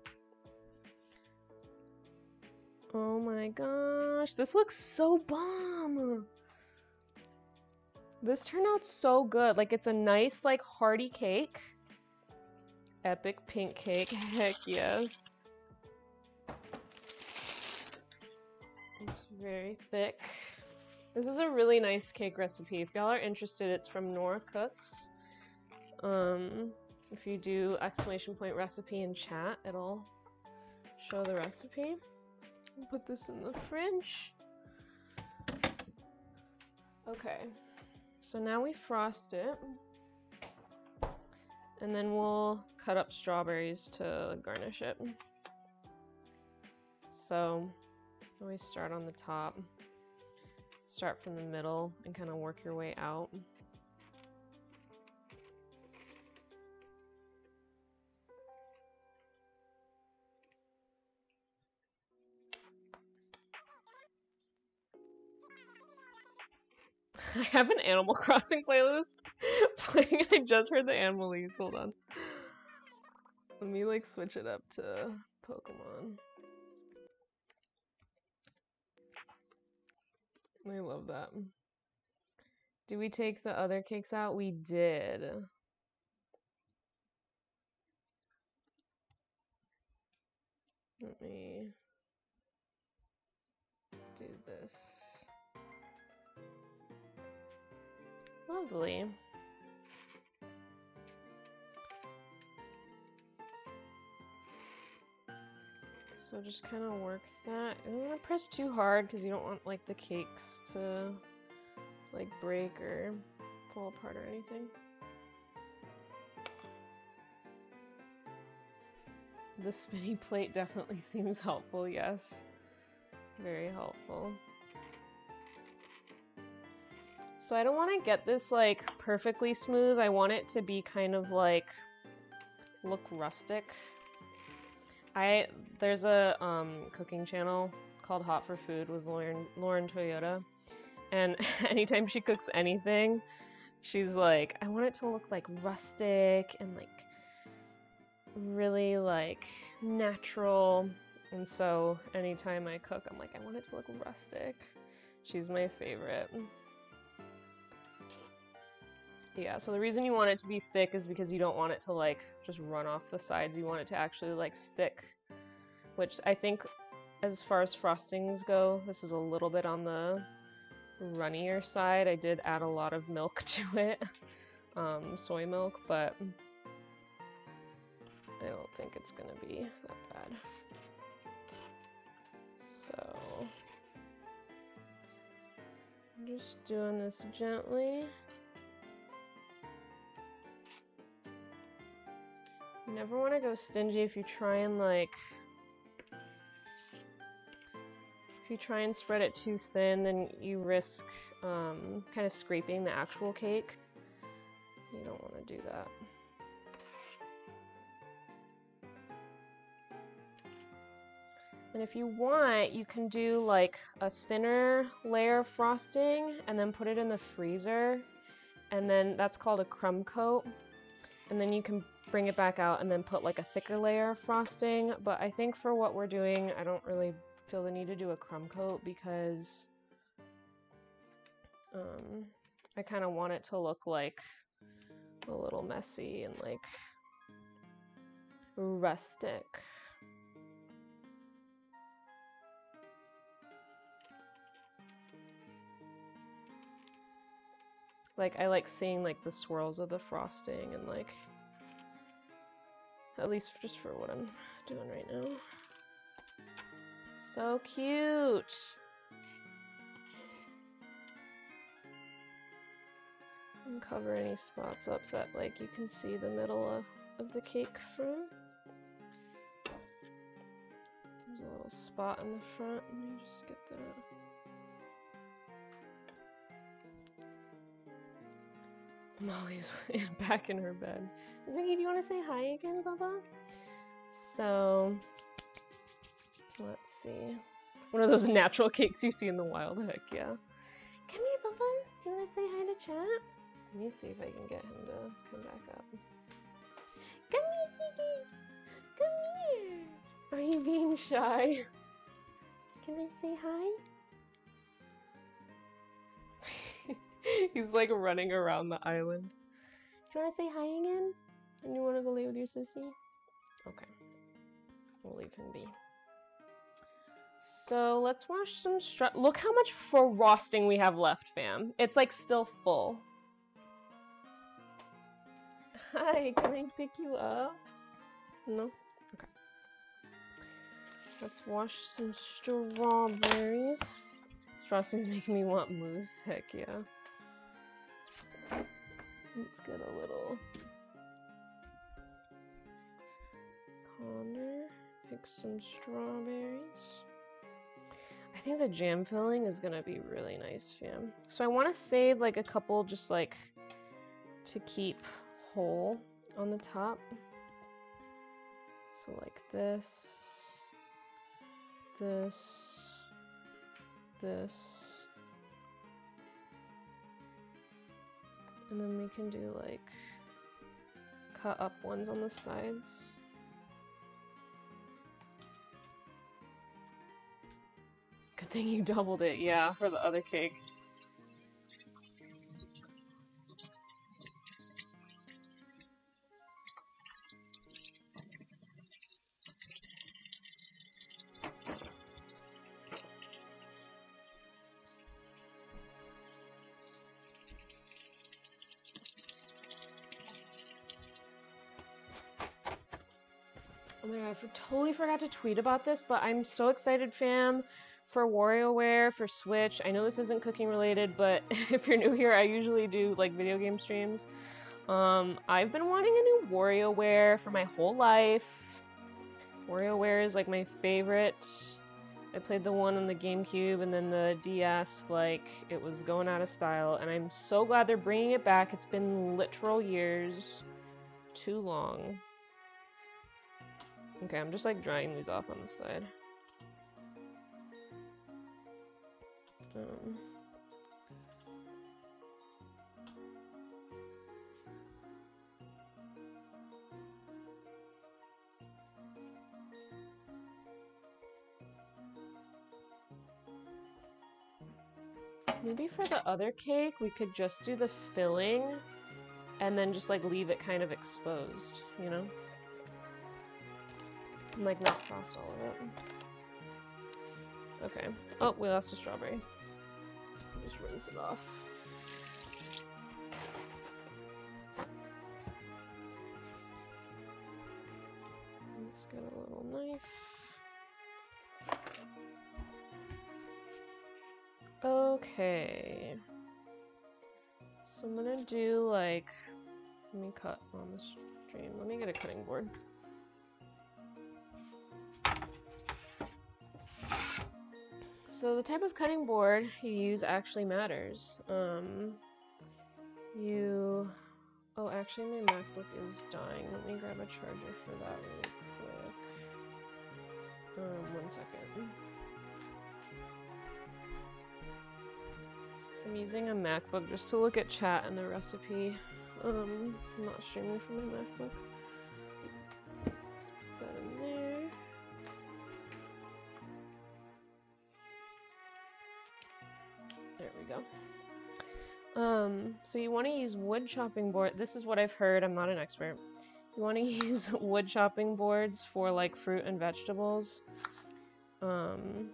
Oh my gosh, this looks so bomb. This turned out so good. Like it's a nice like hearty cake. Epic pink cake. Heck yes. It's very thick. This is a really nice cake recipe. If y'all are interested, it's from Nora Cooks. Um, if you do exclamation point recipe in chat, it'll show the recipe. Put this in the fridge. Okay, so now we frost it. And then we'll cut up strawberries to garnish it. So, always start on the top. Start from the middle and kind of work your way out. I have an Animal Crossing playlist playing. I just heard the Animalese. Hold on. Let me like switch it up to Pokemon. I love that. Do we take the other cakes out? We did. Let me do this. Lovely. So just kind of work that. I don't to press too hard because you don't want like the cakes to like break or fall apart or anything. The spinny plate definitely seems helpful, yes. Very helpful. So I don't want to get this like perfectly smooth. I want it to be kind of like look rustic. I there's a um, cooking channel called Hot for Food with Lauren Lauren Toyota, and anytime she cooks anything, she's like, I want it to look like rustic and like really like natural. And so anytime I cook, I'm like, I want it to look rustic. She's my favorite. Yeah, so the reason you want it to be thick is because you don't want it to like just run off the sides. You want it to actually like stick, which I think as far as frostings go, this is a little bit on the runnier side. I did add a lot of milk to it, um, soy milk, but I don't think it's gonna be that bad. So, I'm just doing this gently. You never want to go stingy if you try and like if you try and spread it too thin then you risk um, kind of scraping the actual cake. You don't want to do that. And if you want, you can do like a thinner layer of frosting and then put it in the freezer. And then that's called a crumb coat. And then you can bring it back out and then put like a thicker layer of frosting. But I think for what we're doing, I don't really feel the need to do a crumb coat because um, I kind of want it to look like a little messy and like rustic. Like, I like seeing, like, the swirls of the frosting and, like, at least just for what I'm doing right now. So cute! Cover any spots up that, like, you can see the middle of, of the cake from. There's a little spot in the front. Let me just get that. Molly's back in her bed. Ziggy, do you want to say hi again, Bubba? So, let's see. One of those natural cakes you see in the wild. Heck yeah. Come here, Bubba. Do you want to say hi to chat? Let me see if I can get him to come back up. Come here, Ziggy. Come here. Are you being shy? Can I say hi? He's like running around the island. Do you want to say hi again? And you want to go lay with your sissy? Okay. We'll leave him be. So let's wash some straw. Look how much frosting we have left, fam. It's like still full. Hi, can I pick you up? No? Okay. Let's wash some strawberries. Frosting's making me want mousse. Heck yeah. Let's get a little conder. Pick some strawberries. I think the jam filling is gonna be really nice, fam. So I want to save like a couple just like to keep whole on the top. So like this, this, this, and then we can do like cut up ones on the sides. Good thing you doubled it, yeah, for the other cake. I totally forgot to tweet about this, but I'm so excited, fam, for WarioWare, for Switch. I know this isn't cooking related, but if you're new here, I usually do like video game streams. Um, I've been wanting a new WarioWare for my whole life. WarioWare is like my favorite. I played the one on the GameCube and then the DS, like, it was going out of style, and I'm so glad they're bringing it back. It's been literal years. Too long. Okay, I'm just like drying these off on the side. Maybe for the other cake, we could just do the filling and then just like leave it kind of exposed, you know? Like not frost all of it. Okay. Oh, we lost a strawberry. Just rinse it off. Let's get a little knife. Okay. So I'm gonna do like, let me cut on the stream. Let me get a cutting board. So the type of cutting board you use actually matters. Um, you, oh actually my MacBook is dying. Let me grab a charger for that really quick. Um, one second. I'm using a MacBook just to look at chat and the recipe. Um, I'm not streaming from my MacBook. Um, so you want to use wood chopping board. This is what I've heard. I'm not an expert. You want to use wood chopping boards for like fruit and vegetables. Um,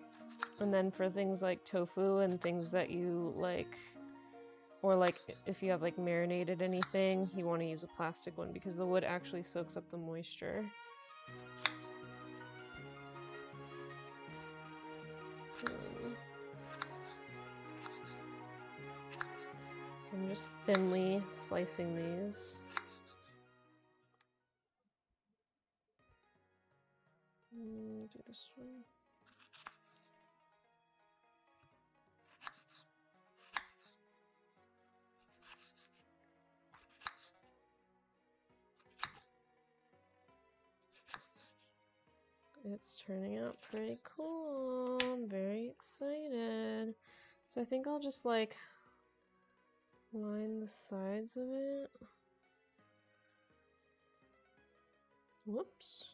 and then for things like tofu and things that you like, or like if you have like marinated anything, you want to use a plastic one because the wood actually soaks up the moisture. I'm just thinly slicing these. Mm, do this one. It's turning out pretty cool. I'm very excited. So I think I'll just like line the sides of it. Whoops.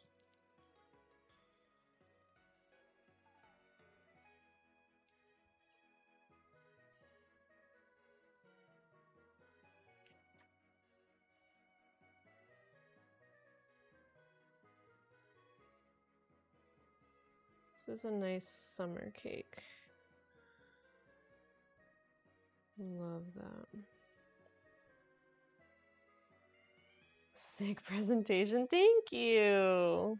This is a nice summer cake. Love that. Sick presentation. Thank you.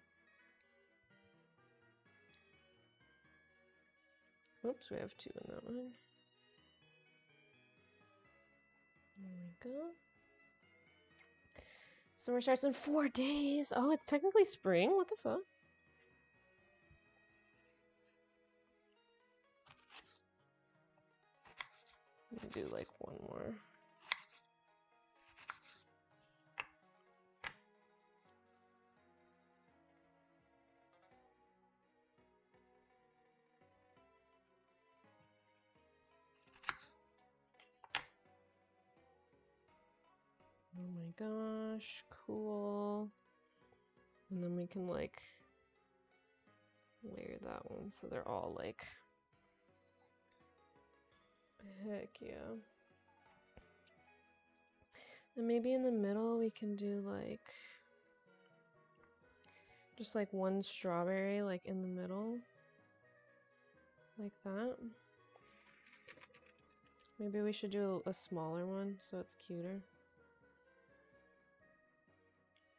Oops, we have two in that one. There we go. Summer starts in four days. Oh, it's technically spring? What the fuck? Do like one more. Oh my gosh, cool. And then we can like layer that one so they're all like Heck yeah. And maybe in the middle we can do like just like one strawberry like in the middle like that. Maybe we should do a smaller one so it's cuter.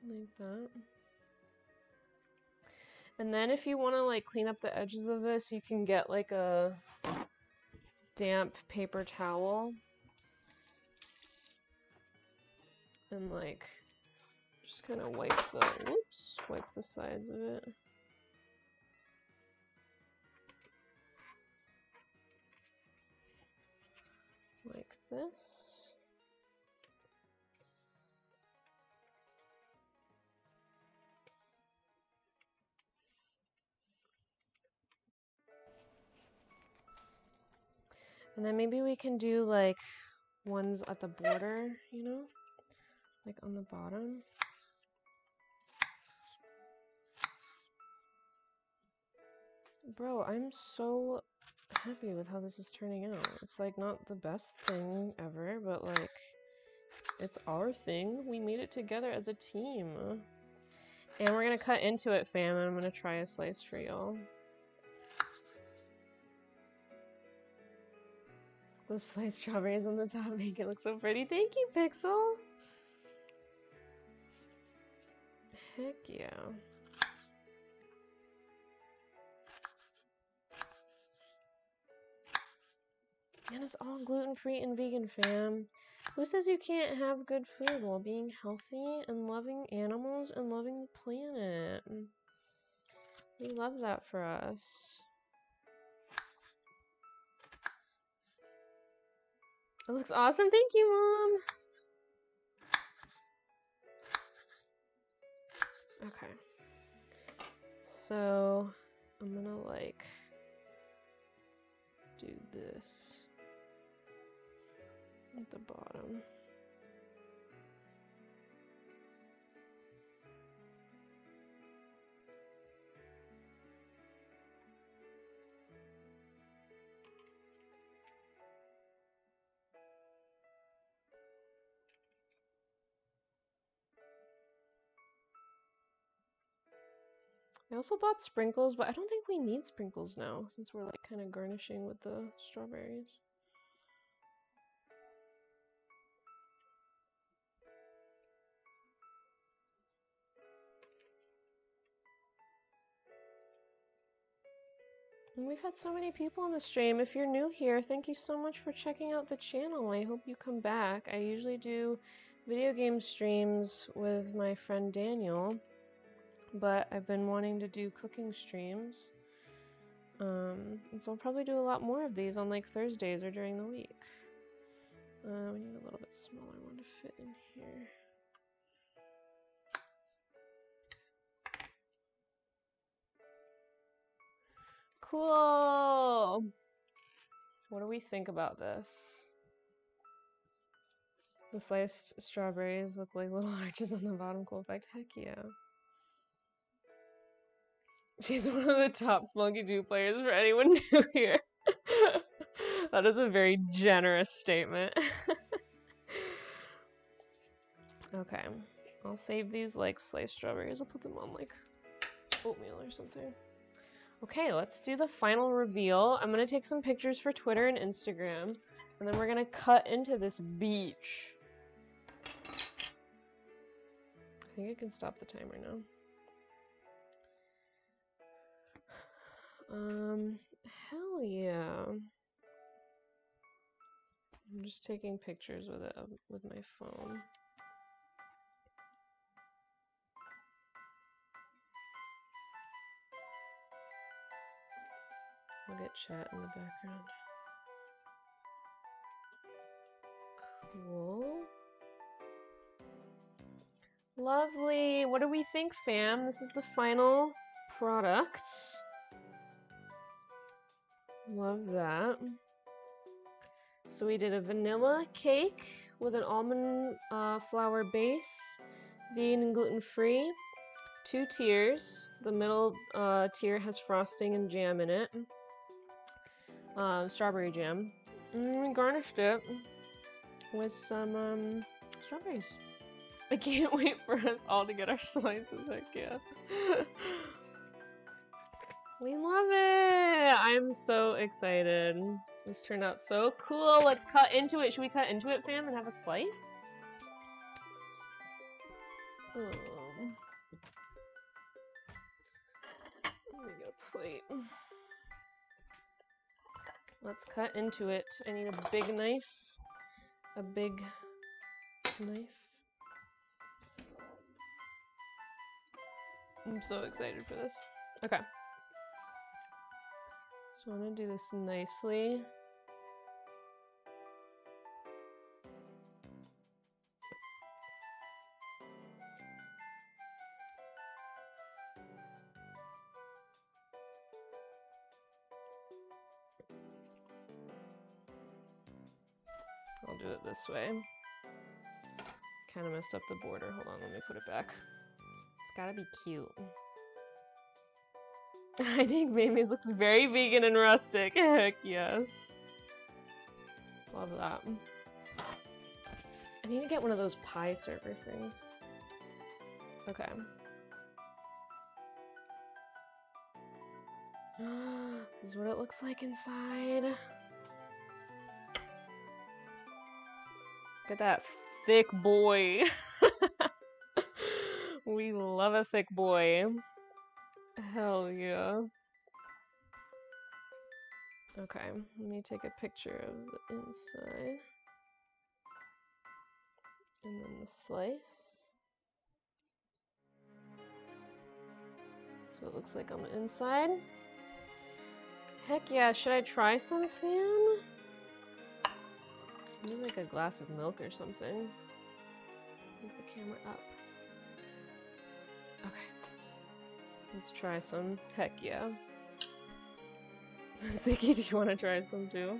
Like that. And then if you want to like clean up the edges of this, you can get like a damp paper towel and like just kind of wipe the whoops wipe the sides of it. Like this And then maybe we can do like ones at the border, you know? Like on the bottom. Bro, I'm so happy with how this is turning out. It's like not the best thing ever, but like it's our thing. We made it together as a team. And we're gonna cut into it, fam, and I'm gonna try a slice for y'all. Those sliced strawberries on the top make it look so pretty. Thank you, Pixel! Heck yeah. And it's all gluten-free and vegan, fam. Who says you can't have good food while being healthy and loving animals and loving the planet? We love that for us. It looks awesome. Thank you, Mom. Okay. So, I'm gonna like do this at the bottom. I also bought sprinkles, but I don't think we need sprinkles now since we're like kind of garnishing with the strawberries. We've had so many people on the stream. If you're new here, thank you so much for checking out the channel. I hope you come back. I usually do video game streams with my friend Daniel but I've been wanting to do cooking streams. Um, and so I'll probably do a lot more of these on like Thursdays or during the week. Uh, we need a little bit smaller one to fit in here. Cool! What do we think about this? The sliced strawberries look like little arches on the bottom. Cool effect. Heck yeah. She's one of the top Spelunky 2 players for anyone new here. that is a very generous statement. okay. I'll save these like sliced strawberries. I'll put them on like oatmeal or something. Okay, let's do the final reveal. I'm gonna take some pictures for Twitter and Instagram, and then we're gonna cut into this beach. I think I can stop the timer now. Um, hell yeah. I'm just taking pictures with it with my phone. I'll get chat in the background. Cool. Lovely. What do we think, fam? This is the final product. Love that. So we did a vanilla cake with an almond uh, flour base, vegan and gluten-free, two tiers. The middle uh, tier has frosting and jam in it, uh, strawberry jam. And we garnished it with some um, strawberries. I can't wait for us all to get our slices, heck yeah. We love it! I'm so excited. This turned out so cool. Let's cut into it. Should we cut into it, fam, and have a slice? Oh. Let me get a plate. Let's cut into it. I need a big knife. A big knife. I'm so excited for this. Okay. I want to do this nicely. I'll do it this way. Kind of messed up the border. Hold on, let me put it back. It's gotta be cute. I think Mamie's looks very vegan and rustic. Heck yes. Love that. I need to get one of those pie server things. Okay. this is what it looks like inside. Look at that thick boy. we love a thick boy. Hell yeah. Okay, let me take a picture of the inside. And then the slice. What it looks like on the inside. Heck yeah, should I try some fam? Maybe like a glass of milk or something. Move the camera up. Let's try some. Heck yeah. Ziggy, do you want to try some too?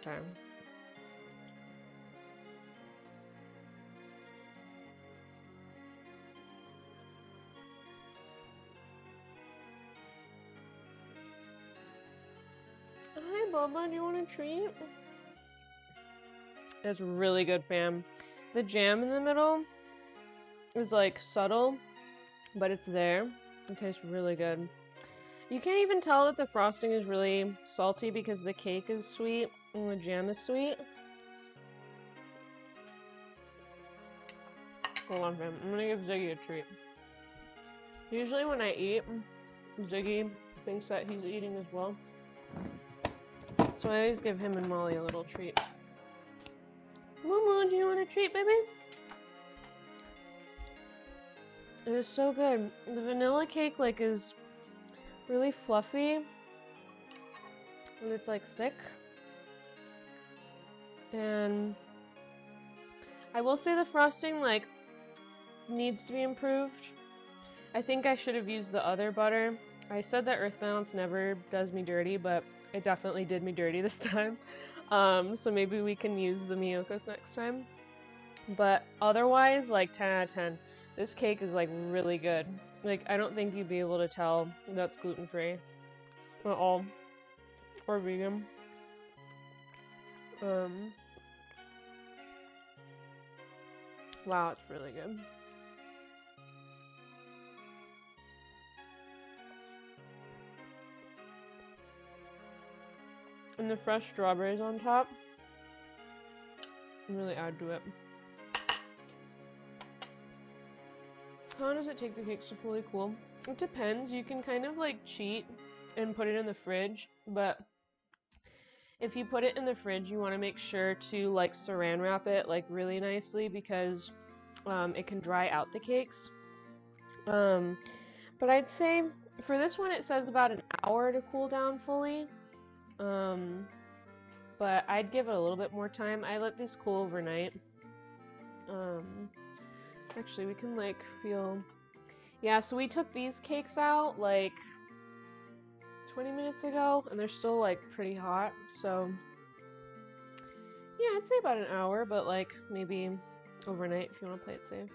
Okay. Hi, Bubba. Do you want a treat? It's really good, fam. The jam in the middle is like subtle, but it's there. It tastes really good. You can't even tell that the frosting is really salty because the cake is sweet and the jam is sweet. Hold on, fam. I'm gonna give Ziggy a treat. Usually when I eat, Ziggy thinks that he's eating as well. So I always give him and Molly a little treat. Momo, do you want a treat, baby? It is so good. The vanilla cake like is really fluffy and it's like thick. And I will say the frosting like needs to be improved. I think I should have used the other butter. I said that Earth Balance never does me dirty, but it definitely did me dirty this time. Um, so maybe we can use the Miyoko's next time. But otherwise, like 10 out of 10. This cake is like really good. Like, I don't think you'd be able to tell that's gluten-free at all. Or vegan. Um... Wow, it's really good. And the fresh strawberries on top really add to it. Long does it take the cakes to fully cool? It depends. You can kind of like cheat and put it in the fridge, but if you put it in the fridge, you want to make sure to like saran wrap it like really nicely because um, it can dry out the cakes. Um, but I'd say for this one it says about an hour to cool down fully. Um, but I'd give it a little bit more time. I let these cool overnight. Um, actually, we can like feel. Yeah, so we took these cakes out like 20 minutes ago, and they're still like pretty hot. So yeah, I'd say about an hour, but like maybe overnight if you want to play it safe.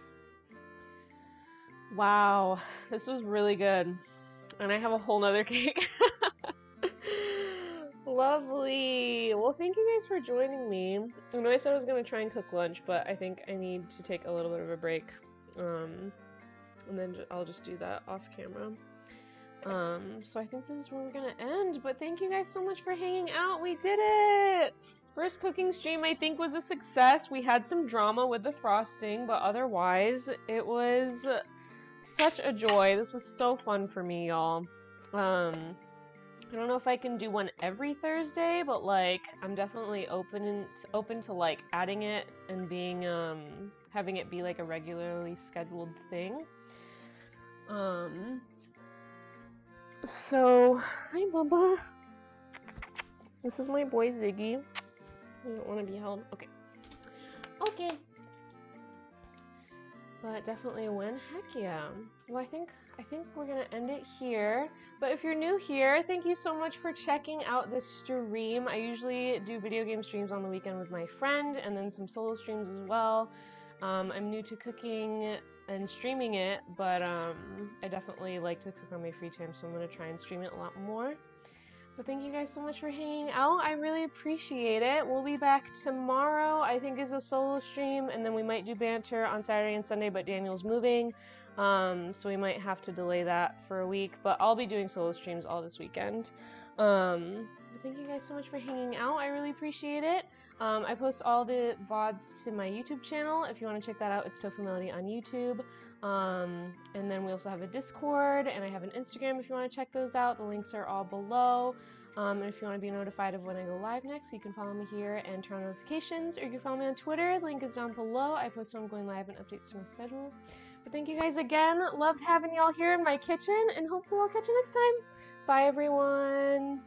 Wow, this was really good. And I have a whole nother cake. Lovely. Well, thank you guys for joining me. I know I said I was going to try and cook lunch, but I think I need to take a little bit of a break. Um, and then I'll just do that off camera. Um, so I think this is where we're going to end. But thank you guys so much for hanging out. We did it! First cooking stream, I think, was a success. We had some drama with the frosting, but otherwise, it was such a joy. This was so fun for me, y'all. Um, I don't know if I can do one every Thursday, but like I'm definitely open and open to like adding it and being um having it be like a regularly scheduled thing. Um so hi Bubba. This is my boy Ziggy. I don't want to be held. Okay. Okay. But definitely when. Heck yeah. Well, I think I think we're gonna end it here. But if you're new here, thank you so much for checking out this stream. I usually do video game streams on the weekend with my friend, and then some solo streams as well. Um, I'm new to cooking and streaming it, but um, I definitely like to cook on my free time, so I'm gonna try and stream it a lot more. But thank you guys so much for hanging out. I really appreciate it. We'll be back tomorrow, I think is a solo stream, and then we might do banter on Saturday and Sunday, but Daniel's moving. Um, so we might have to delay that for a week, but I'll be doing solo streams all this weekend. Um, thank you guys so much for hanging out. I really appreciate it. Um, I post all the VODs to my YouTube channel. If you want to check that out, it's Tofu on YouTube. Um, and then we also have a Discord, and I have an Instagram if you want to check those out. The links are all below. Um, and if you want to be notified of when I go live next, you can follow me here and turn on notifications, or you can follow me on Twitter. Link is down below. I post when I'm going live and updates to my schedule. But thank you guys again. Loved having y'all here in my kitchen, and hopefully I'll catch you next time. Bye, everyone.